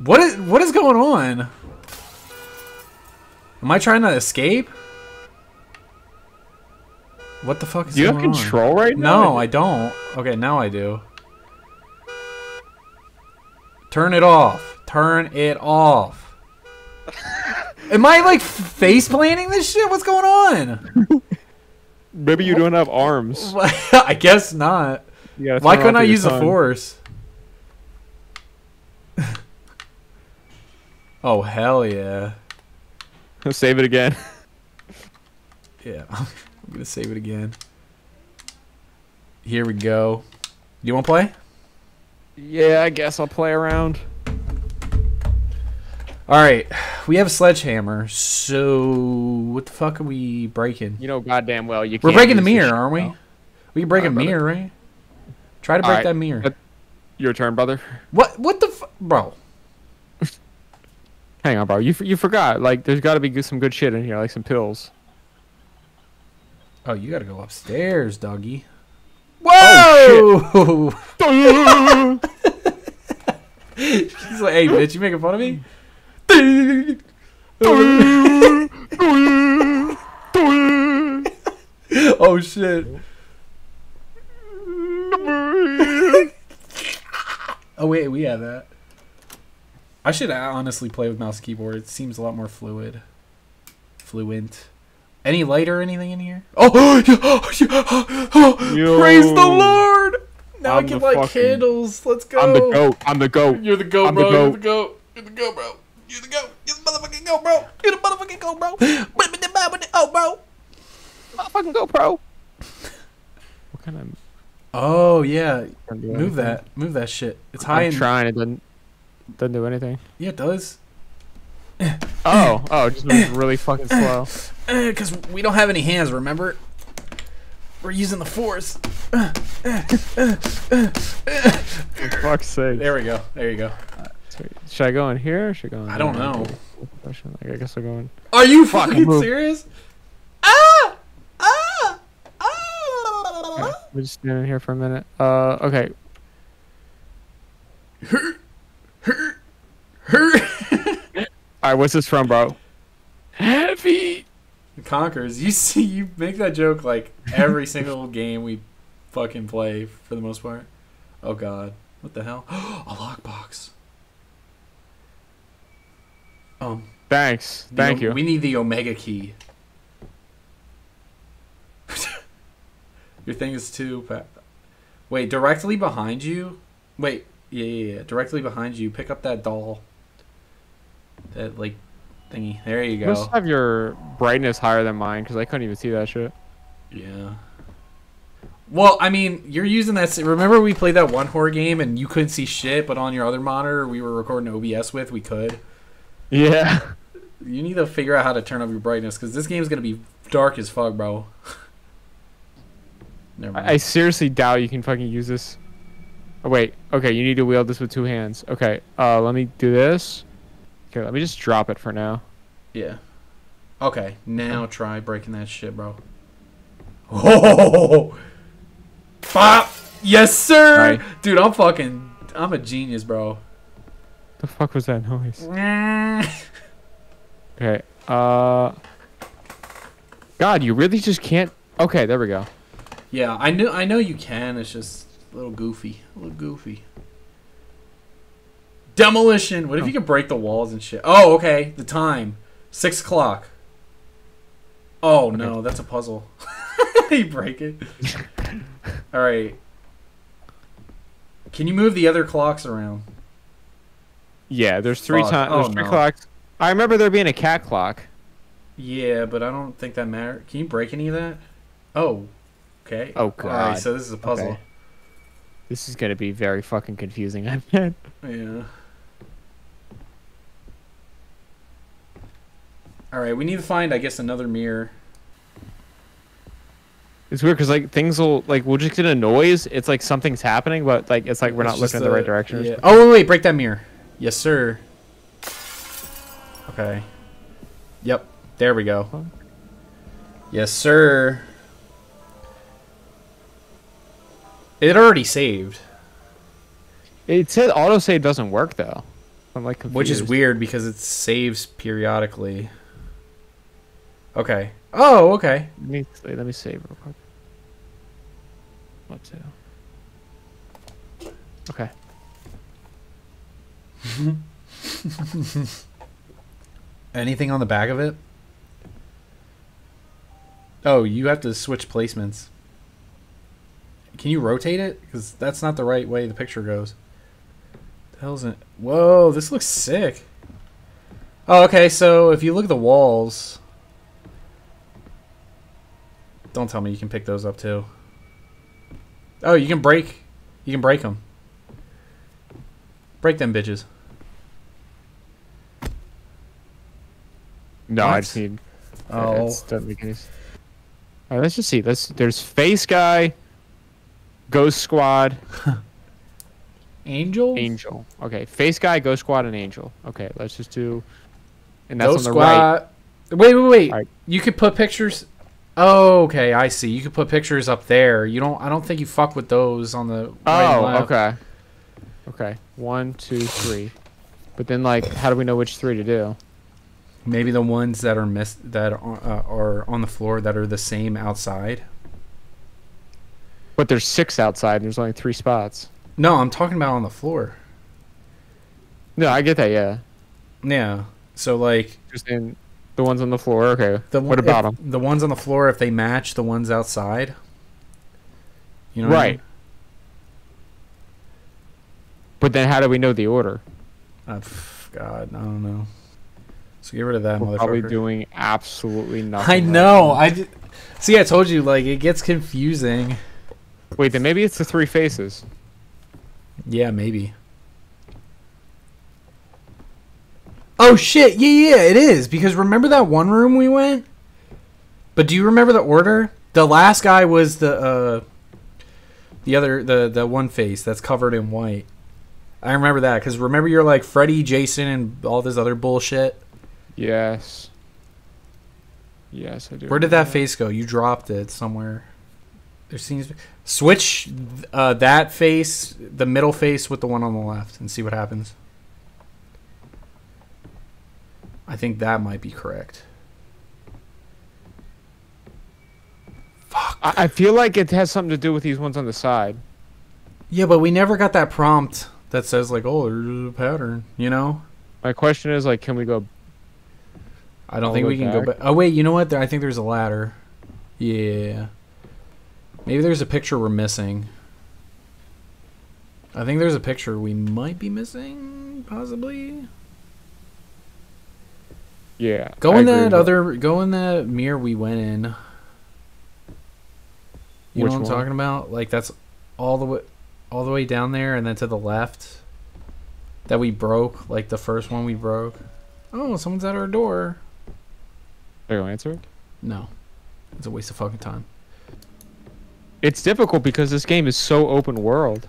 [SPEAKER 1] What is what is going on? Am I trying to escape? What the fuck is
[SPEAKER 2] Do you have
[SPEAKER 1] going on?
[SPEAKER 2] control right now?
[SPEAKER 1] No, I don't. Okay, now I do. Turn it off. Turn it off. Am I like face planting this shit? What's going on?
[SPEAKER 2] Maybe you don't have arms.
[SPEAKER 1] I guess not.
[SPEAKER 2] You
[SPEAKER 1] Why couldn't I use the force? Oh hell yeah.
[SPEAKER 2] Save it again.
[SPEAKER 1] Yeah, I'm gonna save it again. Here we go. You want to play?
[SPEAKER 2] Yeah, I guess I'll play around.
[SPEAKER 1] All right, we have a sledgehammer. So what the fuck are we breaking?
[SPEAKER 2] You know goddamn well you.
[SPEAKER 1] We're breaking the mirror, aren't we?
[SPEAKER 2] now.
[SPEAKER 1] We can break a
[SPEAKER 2] Alright, brother.
[SPEAKER 1] mirror, right? Try to break
[SPEAKER 2] Alright,
[SPEAKER 1] that mirror.
[SPEAKER 2] Your turn, brother.
[SPEAKER 1] What? What the, bro?
[SPEAKER 2] Hang on, bro. You you forgot. Like, there's got to be some good shit in here, like some pills.
[SPEAKER 1] Oh, you gotta go upstairs, doggy. Oh, Whoa! She's like, "Hey, bitch, you making fun of me?" oh shit! Oh wait, we have that. I should honestly play with mouse and keyboard. It seems a lot more fluid. Fluent. Any light or anything in here? Oh,
[SPEAKER 2] Yo.
[SPEAKER 1] praise the Lord! Now I
[SPEAKER 2] I'm
[SPEAKER 1] can light
[SPEAKER 2] fucking-
[SPEAKER 1] candles. Let's go.
[SPEAKER 2] I'm the goat. I'm the goat.
[SPEAKER 1] You're the goat,
[SPEAKER 2] I'm the
[SPEAKER 1] bro. You're
[SPEAKER 2] goat.
[SPEAKER 1] the goat. You're the goat, bro. You're the goat. You're the motherfucking goat, bro. You're the motherfucking goat, bro. Oh, bro.
[SPEAKER 2] Fucking go, pro. What kind of?
[SPEAKER 1] Oh yeah, move
[SPEAKER 2] anything.
[SPEAKER 1] that. Move that shit. It's high
[SPEAKER 2] I'm
[SPEAKER 1] and
[SPEAKER 2] trying. It doesn't doesn't do anything.
[SPEAKER 1] yeah, it does.
[SPEAKER 2] Oh, oh, it just moves really fucking slow.
[SPEAKER 1] Because we don't have any hands. Remember, we're using the force.
[SPEAKER 2] For fuck's sake.
[SPEAKER 1] There we go. There you go.
[SPEAKER 2] Should I go in here? Or should I go in
[SPEAKER 1] I don't
[SPEAKER 2] there?
[SPEAKER 1] know.
[SPEAKER 2] I guess I'll go in.
[SPEAKER 1] Are you
[SPEAKER 2] Fuck,
[SPEAKER 1] fucking
[SPEAKER 2] move.
[SPEAKER 1] serious? Ah! Ah! Ah!
[SPEAKER 2] let me just stand in here for a minute. Uh, okay. All right, what's this from, bro? Heavy.
[SPEAKER 1] Conquers. You see, you make that joke like every single game we fucking play for the most part. Oh god, what the hell? A lockbox. Um,
[SPEAKER 2] Thanks. Thank
[SPEAKER 1] o-
[SPEAKER 2] you.
[SPEAKER 1] We need the Omega key. Your thing is too. Pa- Wait, directly behind you. Wait, yeah, yeah, yeah. Directly behind you. Pick up that doll. That like thingy. There you
[SPEAKER 2] You
[SPEAKER 1] go.
[SPEAKER 2] must have your brightness higher than mine because I couldn't even see that shit.
[SPEAKER 1] Yeah. Well, I mean, you're using that. Remember, we played that one horror game and you couldn't see shit, but on your other monitor we were recording OBS with, we could.
[SPEAKER 2] Yeah.
[SPEAKER 1] You need to figure out how to turn up your brightness because this game's gonna be dark as fuck, bro. Never mind.
[SPEAKER 2] I, I seriously doubt you can fucking use this. Oh, wait. Okay, you need to wield this with two hands. Okay. Uh, let me do this. Okay, let me just drop it for now.
[SPEAKER 1] yeah. Okay, now try breaking that shit, bro. Oh! Bop! Yes, sir! Dude, I'm fucking. I'm a genius, bro.
[SPEAKER 2] The fuck was that noise? Okay. Uh. God, you really just can't. Okay, there we go.
[SPEAKER 1] Yeah, I knew. I know you can. It's just a little goofy. A little goofy. Demolition. What if you oh. could break the walls and shit? Oh, okay. The time. Six o'clock. Oh no, that's a puzzle. you break it. All right. Can you move the other clocks around?
[SPEAKER 2] Yeah, there's three times.
[SPEAKER 1] Oh,
[SPEAKER 2] There's three
[SPEAKER 1] no.
[SPEAKER 2] clocks. I remember there being a cat clock.
[SPEAKER 1] Yeah, but I don't think that matters. Can you break any of that? Oh. Okay.
[SPEAKER 2] Oh,
[SPEAKER 1] All right.
[SPEAKER 2] God.
[SPEAKER 1] So this is a puzzle.
[SPEAKER 2] Okay. This is gonna be very fucking confusing. I bet.
[SPEAKER 1] Yeah. All right, we need to find, I guess, another mirror.
[SPEAKER 2] It's weird because like things will like we'll just get a noise. It's like something's happening, but like it's like we're not looking in the right direction.
[SPEAKER 1] yeah. Oh wait, wait, break that mirror. Yes, sir. Okay. Yep. There we go. Yes, sir. It already saved,
[SPEAKER 2] It said autosave doesn't work though. I'm like confused.
[SPEAKER 1] which is weird because it saves periodically. Okay. Oh, okay.
[SPEAKER 2] Let me wait, let me save real quick. What to? Okay.
[SPEAKER 1] Anything on the back of it? Oh, you have to switch placements. Can you rotate it? Because that's not the right way the picture goes. The hell's it? Whoa, this looks sick. Oh, okay. So if you look at the walls, don't tell me you can pick those up too. Oh, you can break. You can break them. Break them bitches.
[SPEAKER 2] No,
[SPEAKER 1] What?
[SPEAKER 2] I just need.
[SPEAKER 1] Oh.
[SPEAKER 2] Doesn't make any. s- All right, let's just see. Let's. There's Face Guy, Ghost Squad,
[SPEAKER 1] Angel.
[SPEAKER 2] Angel. Okay, Face Guy, Ghost Squad, and Angel. Okay, let's just do. And that's
[SPEAKER 1] Ghost
[SPEAKER 2] on the right.
[SPEAKER 1] Squad. Wait, wait, wait.
[SPEAKER 2] Alright.
[SPEAKER 1] You could put pictures. Oh, okay, I see. You could put pictures up there. You don't. I don't think you fuck with those on the. right
[SPEAKER 2] Oh,
[SPEAKER 1] left.
[SPEAKER 2] okay. Okay, one, two, three. But then, like, how do we know which three to do?
[SPEAKER 1] Maybe the ones that are miss that are, uh, are on the floor that are the same outside.
[SPEAKER 2] But there's six outside, and there's only three spots.
[SPEAKER 1] No, I'm talking about on the floor.
[SPEAKER 2] No, I get that. Yeah,
[SPEAKER 1] Yeah. So like
[SPEAKER 2] just in the ones on the floor. Okay.
[SPEAKER 1] the
[SPEAKER 2] what about
[SPEAKER 1] if-
[SPEAKER 2] them?
[SPEAKER 1] The ones on the floor, if they match the ones outside. You know. what I
[SPEAKER 2] Right.
[SPEAKER 1] mean?
[SPEAKER 2] But then, how do we know the order?
[SPEAKER 1] Uh, God, I don't know. So get rid of that
[SPEAKER 2] We're
[SPEAKER 1] motherfucker.
[SPEAKER 2] probably doing absolutely nothing.
[SPEAKER 1] I
[SPEAKER 2] right
[SPEAKER 1] know.
[SPEAKER 2] now.
[SPEAKER 1] I d- see. I told you, like it gets confusing.
[SPEAKER 2] Wait, then maybe it's the three faces.
[SPEAKER 1] Yeah, maybe. Oh shit! Yeah, yeah, it is because remember that one room we went. But do you remember the order? The last guy was the uh, the other the the one face that's covered in white. I remember that because remember you're like Freddy, Jason, and all this other bullshit.
[SPEAKER 2] Yes. Yes, I do.
[SPEAKER 1] Where did that
[SPEAKER 2] remember
[SPEAKER 1] face go? You dropped it somewhere. There seems switch uh, that face, the middle face, with the one on the left, and see what happens. I think that might be correct. Fuck.
[SPEAKER 2] I, I feel like it has something to do with these ones on the side.
[SPEAKER 1] Yeah, but we never got that prompt that says like, "Oh, there's a pattern," you know.
[SPEAKER 2] My question is like, can we go?
[SPEAKER 1] I don't think we
[SPEAKER 2] way
[SPEAKER 1] can go
[SPEAKER 2] back?
[SPEAKER 1] back. Oh wait, you know what? There, I think there's a ladder. Yeah. Maybe there's a picture we're missing. I think there's a picture we might be missing, possibly.
[SPEAKER 2] Yeah.
[SPEAKER 1] Go in that other. Go in that mirror we went in. You
[SPEAKER 2] Which
[SPEAKER 1] know what I'm
[SPEAKER 2] one?
[SPEAKER 1] talking about? Like that's all the way, all the way down there, and then to the left. That we broke, like the first one we broke. Oh, someone's at our door.
[SPEAKER 2] Are you gonna answer?
[SPEAKER 1] No, it's a waste of fucking time.
[SPEAKER 2] It's difficult because this game is so open world.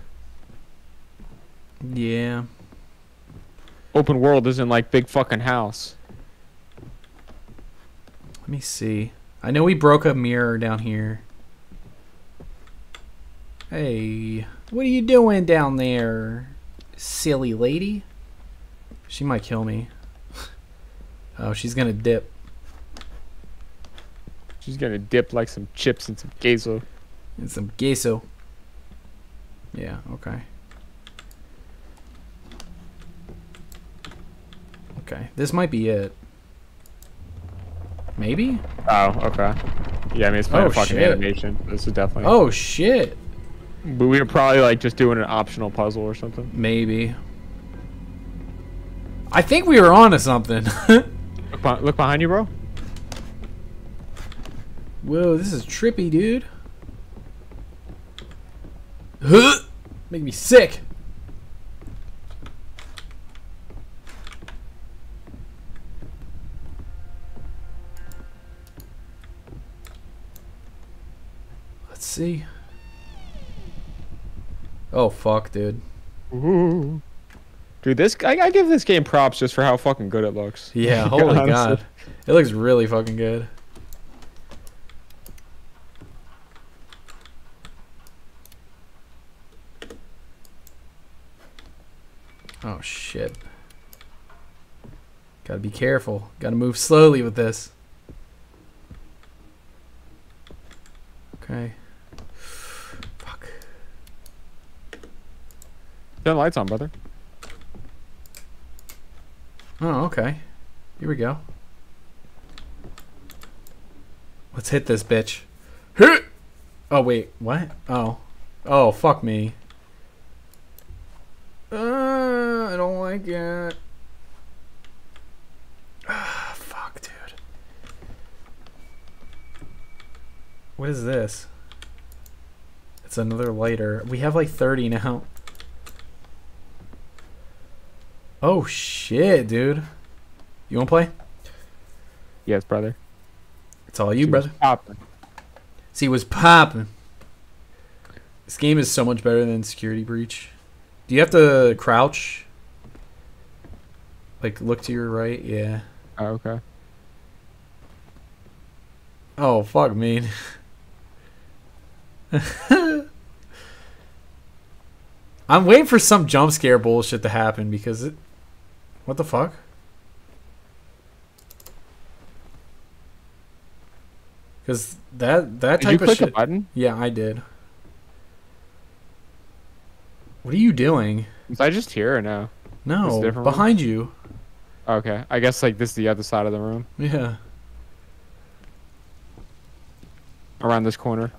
[SPEAKER 1] Yeah.
[SPEAKER 2] Open world isn't like big fucking house.
[SPEAKER 1] Let me see. I know we broke a mirror down here. Hey, what are you doing down there, silly lady? She might kill me. Oh, she's gonna dip.
[SPEAKER 2] She's gonna dip like some chips and some queso.
[SPEAKER 1] And some queso. Yeah, okay. Okay, this might be it. Maybe?
[SPEAKER 2] Oh, okay. Yeah, I mean it's probably
[SPEAKER 1] Oh,
[SPEAKER 2] a fucking
[SPEAKER 1] shit.
[SPEAKER 2] animation. This is definitely.
[SPEAKER 1] Oh, shit.
[SPEAKER 2] But we were probably like just doing an optional puzzle or something.
[SPEAKER 1] Maybe. I think we were on to something.
[SPEAKER 2] Look, look behind you, bro.
[SPEAKER 1] Whoa, this is trippy, dude. Make me sick. Let's see. Oh fuck, dude.
[SPEAKER 2] Ooh. Dude, this I, I give this game props just for how fucking good it looks.
[SPEAKER 1] Yeah, holy god. It looks really fucking good. Shit. Gotta be careful. Gotta move slowly with this. Okay. Fuck.
[SPEAKER 2] The lights on, brother.
[SPEAKER 1] Oh, okay. Here we go. Let's hit this bitch. Hit! Oh wait, what? Oh, oh fuck me. Uh, I don't like it. Ah, fuck, dude. What is this? It's another lighter. We have like 30 now. Oh shit, dude. You wanna play?
[SPEAKER 2] Yes, brother.
[SPEAKER 1] It's all you, brother.
[SPEAKER 2] Poppin'.
[SPEAKER 1] See what's popping. This game is so much better than Security Breach. Do you have to crouch? Like look to your right? Yeah.
[SPEAKER 2] Oh, okay.
[SPEAKER 1] Oh fuck me. I'm waiting for some jump scare bullshit to happen because it. What the fuck? Because that that
[SPEAKER 2] Did you
[SPEAKER 1] type of
[SPEAKER 2] click a
[SPEAKER 1] shit.
[SPEAKER 2] button?
[SPEAKER 1] Yeah, I did. What are you doing?
[SPEAKER 2] Was I just here or no?
[SPEAKER 1] No,
[SPEAKER 2] one?
[SPEAKER 1] behind you.
[SPEAKER 2] Okay. I guess like this is the other side of the room.
[SPEAKER 1] Yeah.
[SPEAKER 2] Around this corner.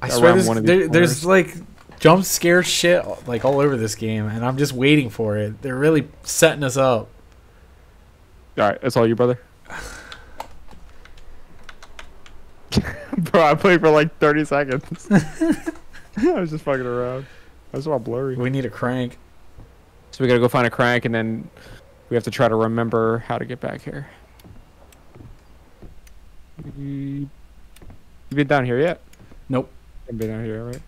[SPEAKER 1] I
[SPEAKER 2] Around
[SPEAKER 1] swear, there's,
[SPEAKER 2] one of these
[SPEAKER 1] there, there's like jump scare shit like all over this game, and I'm just waiting for it. They're really setting us up.
[SPEAKER 2] Alright, that's all you, brother. Bro, I played for like 30 seconds. I was just fucking around. I was all blurry.
[SPEAKER 1] We need a crank.
[SPEAKER 2] So we gotta go find a crank and then we have to try to remember how to get back here. You been down here yet?
[SPEAKER 1] Nope.
[SPEAKER 2] Haven't been down here, right?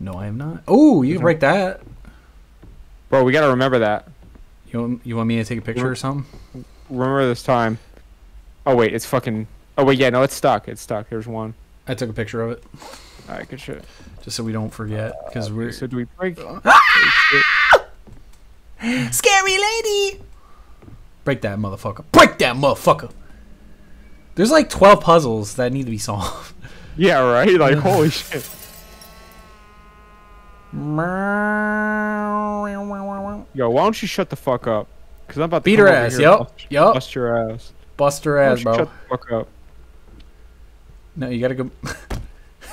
[SPEAKER 1] No, I am not. Oh, you can break that.
[SPEAKER 2] Bro, we gotta remember that.
[SPEAKER 1] You want, you want me to take a picture or something?
[SPEAKER 2] Remember this time. Oh wait, it's fucking. Oh wait, yeah, no, it's stuck. It's stuck. There's one.
[SPEAKER 1] I took a picture of it
[SPEAKER 2] All right, good shit.
[SPEAKER 1] just so we don't forget because we're
[SPEAKER 2] So do we break?
[SPEAKER 1] scary lady. Break that motherfucker. Break that motherfucker. There's like 12 puzzles that need to be solved.
[SPEAKER 2] yeah, right. Like holy shit. Yo, why don't you shut the fuck up? Cause I'm about to
[SPEAKER 1] Beat her ass. Yup.
[SPEAKER 2] Bust,
[SPEAKER 1] Yup.
[SPEAKER 2] bust your ass.
[SPEAKER 1] Bust her ass, bro.
[SPEAKER 2] Shut the fuck up.
[SPEAKER 1] No, you gotta go.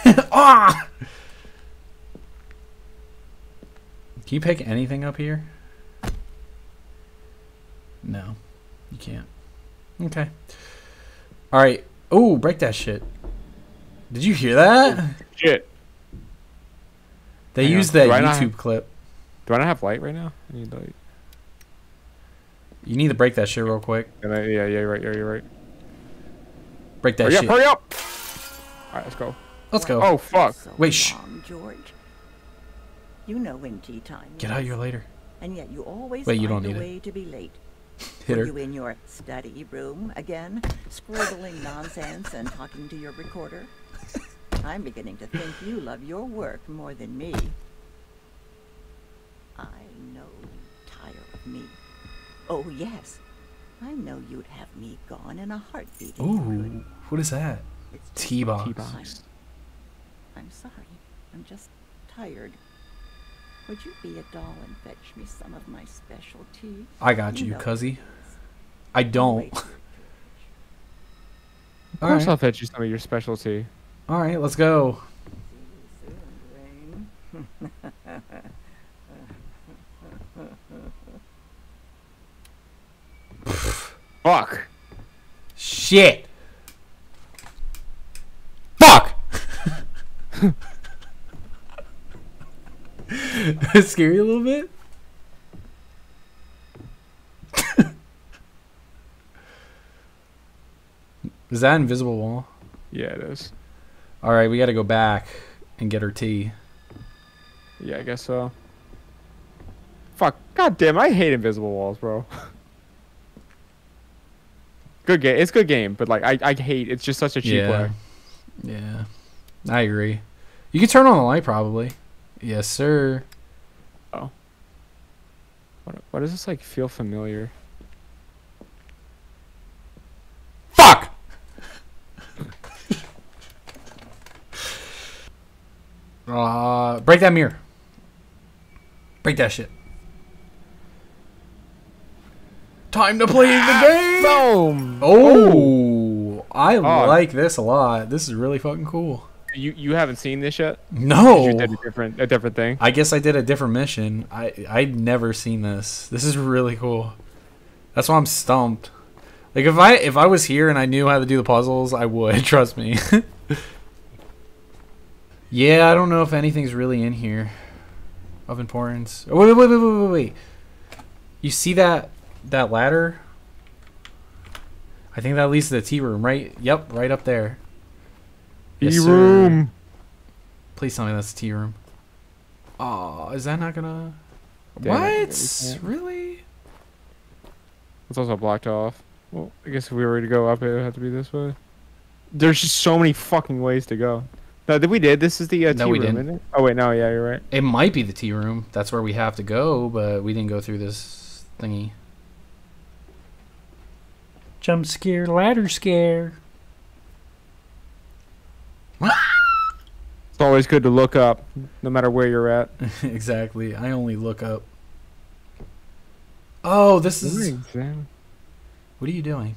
[SPEAKER 1] ah! Can you pick anything up here? No, you can't. Okay. All right. Oh, break that shit. Did you hear that?
[SPEAKER 2] Shit.
[SPEAKER 1] They
[SPEAKER 2] Hang on.
[SPEAKER 1] used that
[SPEAKER 2] Do I not
[SPEAKER 1] YouTube clip.
[SPEAKER 2] Do I not have light right now? I need light.
[SPEAKER 1] You need to break that shit real quick.
[SPEAKER 2] And I, yeah, yeah, you're right. Yeah, you're right.
[SPEAKER 1] Break that
[SPEAKER 2] Hurry up!
[SPEAKER 1] shit.
[SPEAKER 2] Hurry up! All right, let's go.
[SPEAKER 1] Let's go.
[SPEAKER 2] Oh fuck!
[SPEAKER 6] So
[SPEAKER 1] Wait, shh.
[SPEAKER 6] George. You know when tea time
[SPEAKER 1] Get
[SPEAKER 6] is,
[SPEAKER 1] out here later.
[SPEAKER 6] and yet you always
[SPEAKER 1] Wait, you
[SPEAKER 6] find
[SPEAKER 1] don't
[SPEAKER 6] a
[SPEAKER 1] need it.
[SPEAKER 6] way to be late.
[SPEAKER 1] Hit her.
[SPEAKER 6] you in your study room again, scribbling nonsense and talking to your recorder? I'm beginning to think you love your work more than me. I know you tire of me. Oh yes, I know you'd have me gone in a heartbeat.
[SPEAKER 1] Ooh, what is that?
[SPEAKER 6] It's just
[SPEAKER 1] T-box.
[SPEAKER 2] T-box.
[SPEAKER 6] I'm sorry. I'm just tired. Would you be a doll and fetch me some of my special tea?
[SPEAKER 1] I got you,
[SPEAKER 6] know
[SPEAKER 1] cuzzy. I don't.
[SPEAKER 6] here, George.
[SPEAKER 2] Of course,
[SPEAKER 1] right.
[SPEAKER 2] I'll fetch you some of your specialty.
[SPEAKER 1] All right, let's go.
[SPEAKER 6] See you soon, Rain.
[SPEAKER 2] Fuck.
[SPEAKER 1] Shit. Fuck. It's scary a little bit. is that invisible wall?
[SPEAKER 2] Yeah, it is.
[SPEAKER 1] All right, we got to go back and get her tea.
[SPEAKER 2] Yeah, I guess so. Fuck. God damn, I hate invisible walls, bro. good game. It's a good game, but like I, I hate. It's just such a cheap
[SPEAKER 1] yeah.
[SPEAKER 2] way.
[SPEAKER 1] Yeah. I agree. You can turn on the light probably. Yes, sir.
[SPEAKER 2] What, what does this like feel familiar?
[SPEAKER 1] Fuck. uh, break that mirror. Break that shit. Time to play the game.
[SPEAKER 2] Boom.
[SPEAKER 1] Oh, I
[SPEAKER 2] Oh.
[SPEAKER 1] like this a lot. This is really fucking cool.
[SPEAKER 2] You you haven't seen this yet?
[SPEAKER 1] No.
[SPEAKER 2] You did a different a different thing.
[SPEAKER 1] I guess I did a different mission. I I'd never seen this. This is really cool. That's why I'm stumped. Like if I if I was here and I knew how to do the puzzles, I would. Trust me. yeah, I don't know if anything's really in here of importance. Oh, wait, wait, wait, wait, wait, wait. You see that that ladder? I think that leads to the tea room, right? Yep, right up there. Yes, sir.
[SPEAKER 2] room.
[SPEAKER 1] Please tell me that's the tea room. Oh, is that not gonna?
[SPEAKER 2] Damn it,
[SPEAKER 1] what?
[SPEAKER 2] can't.
[SPEAKER 1] Really?
[SPEAKER 2] It's also blocked off. Well, I guess if we were to go up, it would have to be this way. There's just so many fucking ways to go. No, did we did? This is the uh,
[SPEAKER 1] No,
[SPEAKER 2] tea
[SPEAKER 1] we
[SPEAKER 2] room,
[SPEAKER 1] didn't.
[SPEAKER 2] isn't it? Oh wait, no, yeah, you're right.
[SPEAKER 1] It might be the tea room. That's where we have to go, but we didn't go through this thingy. Jump scare, ladder scare.
[SPEAKER 2] It's always good to look up, no matter where you're at.
[SPEAKER 1] exactly. I only look up. Oh, this is. What are you doing?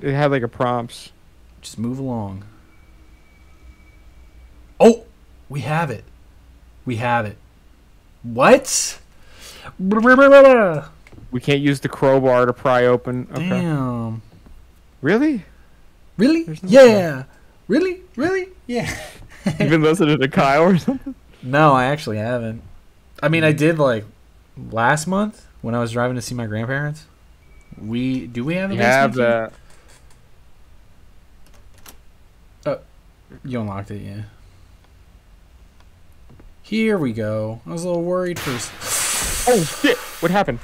[SPEAKER 2] It had like a prompts.
[SPEAKER 1] Just move along. Oh, we have it. We have it. What?
[SPEAKER 2] We can't use the crowbar to pry open. Okay. Really?
[SPEAKER 1] Really?
[SPEAKER 2] No
[SPEAKER 1] yeah. Really? Really? Yeah.
[SPEAKER 2] You've been listening to Kyle or something?
[SPEAKER 1] No, I actually haven't. I mean, I mm. did like last month when I was driving to see my grandparents. We do we have a
[SPEAKER 2] You have that.
[SPEAKER 1] Oh, you unlocked it, yeah. Here we go. I was a little worried for.
[SPEAKER 2] Oh shit! What happened?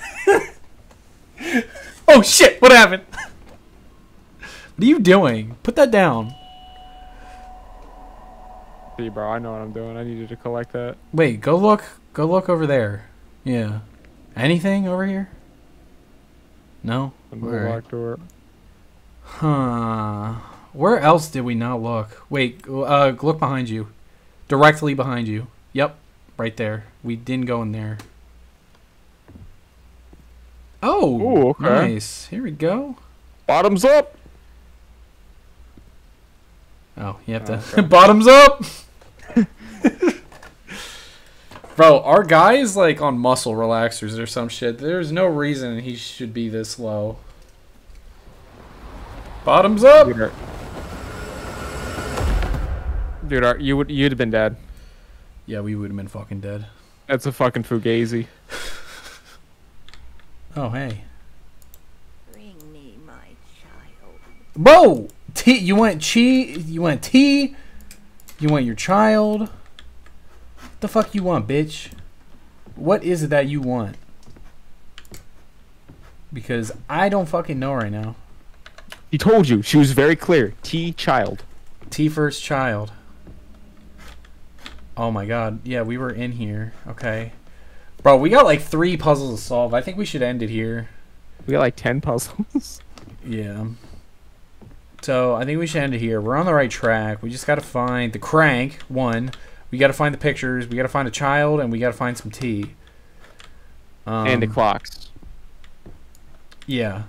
[SPEAKER 1] Oh shit! What happened? what are you doing? Put that down.
[SPEAKER 2] See, bro, I know what I'm doing. I need you to collect that.
[SPEAKER 1] Wait, go look. Go look over there. Yeah. Anything over here? No.
[SPEAKER 2] On the
[SPEAKER 1] Alright.
[SPEAKER 2] locked door.
[SPEAKER 1] Huh. Where else did we not look? Wait, uh, look behind you. Directly behind you. Yep, right there. We didn't go in there. Oh,
[SPEAKER 2] Ooh, okay.
[SPEAKER 1] nice. Here we go.
[SPEAKER 2] Bottoms up.
[SPEAKER 1] Oh, you have to
[SPEAKER 2] okay.
[SPEAKER 1] bottoms up. Bro, our guy is like on muscle relaxers or some shit. There's no reason he should be this low. Bottoms up.
[SPEAKER 2] Dude, our- Dude, our, you would you'd have been dead.
[SPEAKER 1] Yeah, we would have been fucking dead.
[SPEAKER 2] That's a fucking fugazi.
[SPEAKER 1] Oh, hey.
[SPEAKER 6] Bring me my child.
[SPEAKER 1] Bro, T, you want chi, you want tea, you want your child. What the fuck you want, bitch? What is it that you want? Because I don't fucking know right now.
[SPEAKER 2] He told you. She was very clear. T child.
[SPEAKER 1] T first child. Oh my god. Yeah, we were in here. Okay. Bro, we got like three puzzles to solve. I think we should end it here.
[SPEAKER 2] We got like ten puzzles.
[SPEAKER 1] Yeah. So I think we should end it here. We're on the right track. We just got to find the crank. One. We got to find the pictures. We got to find a child, and we got to find some tea. Um,
[SPEAKER 2] and the clocks.
[SPEAKER 1] Yeah.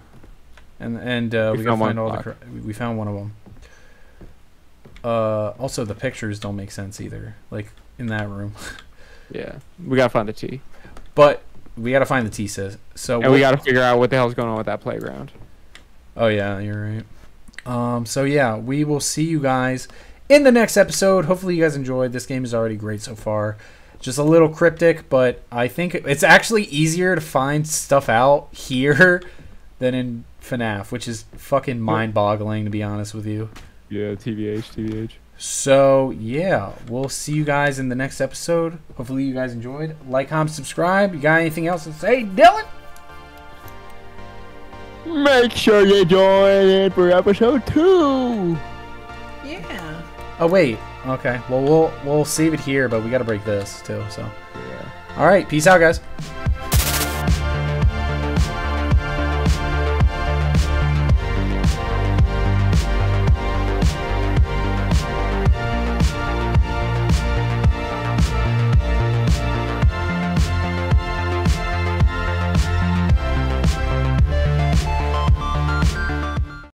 [SPEAKER 1] And and uh,
[SPEAKER 2] We
[SPEAKER 1] we, got to find all the.
[SPEAKER 2] clock.
[SPEAKER 1] Cr- we- found one of them. Uh, also the pictures don't make sense either. Like in that room,
[SPEAKER 2] Yeah. We gotta find the T.
[SPEAKER 1] but we got to find the. Says so.
[SPEAKER 2] And we
[SPEAKER 1] what-
[SPEAKER 2] gotta figure out what the hell's going on with that playground.
[SPEAKER 1] Oh yeah, you're right. Um, so yeah, we will see you guys in the next episode. Hopefully you guys enjoyed. This game is already great so far. Just a little cryptic, but I think it's actually easier to find stuff out here than in FNAF, which is fucking mind-boggling to be honest with you.
[SPEAKER 2] Yeah, TBH, TBH.
[SPEAKER 1] So yeah, we'll see you guys in the next episode. Hopefully you guys enjoyed. Like, comment, subscribe. You got anything else to say, Dylan?
[SPEAKER 2] Make sure you join in for episode two.
[SPEAKER 1] Yeah. Oh wait. Okay. Well, we'll we'll save it here, but we got to break this too. So.
[SPEAKER 2] Yeah.
[SPEAKER 1] All right. Peace out, guys.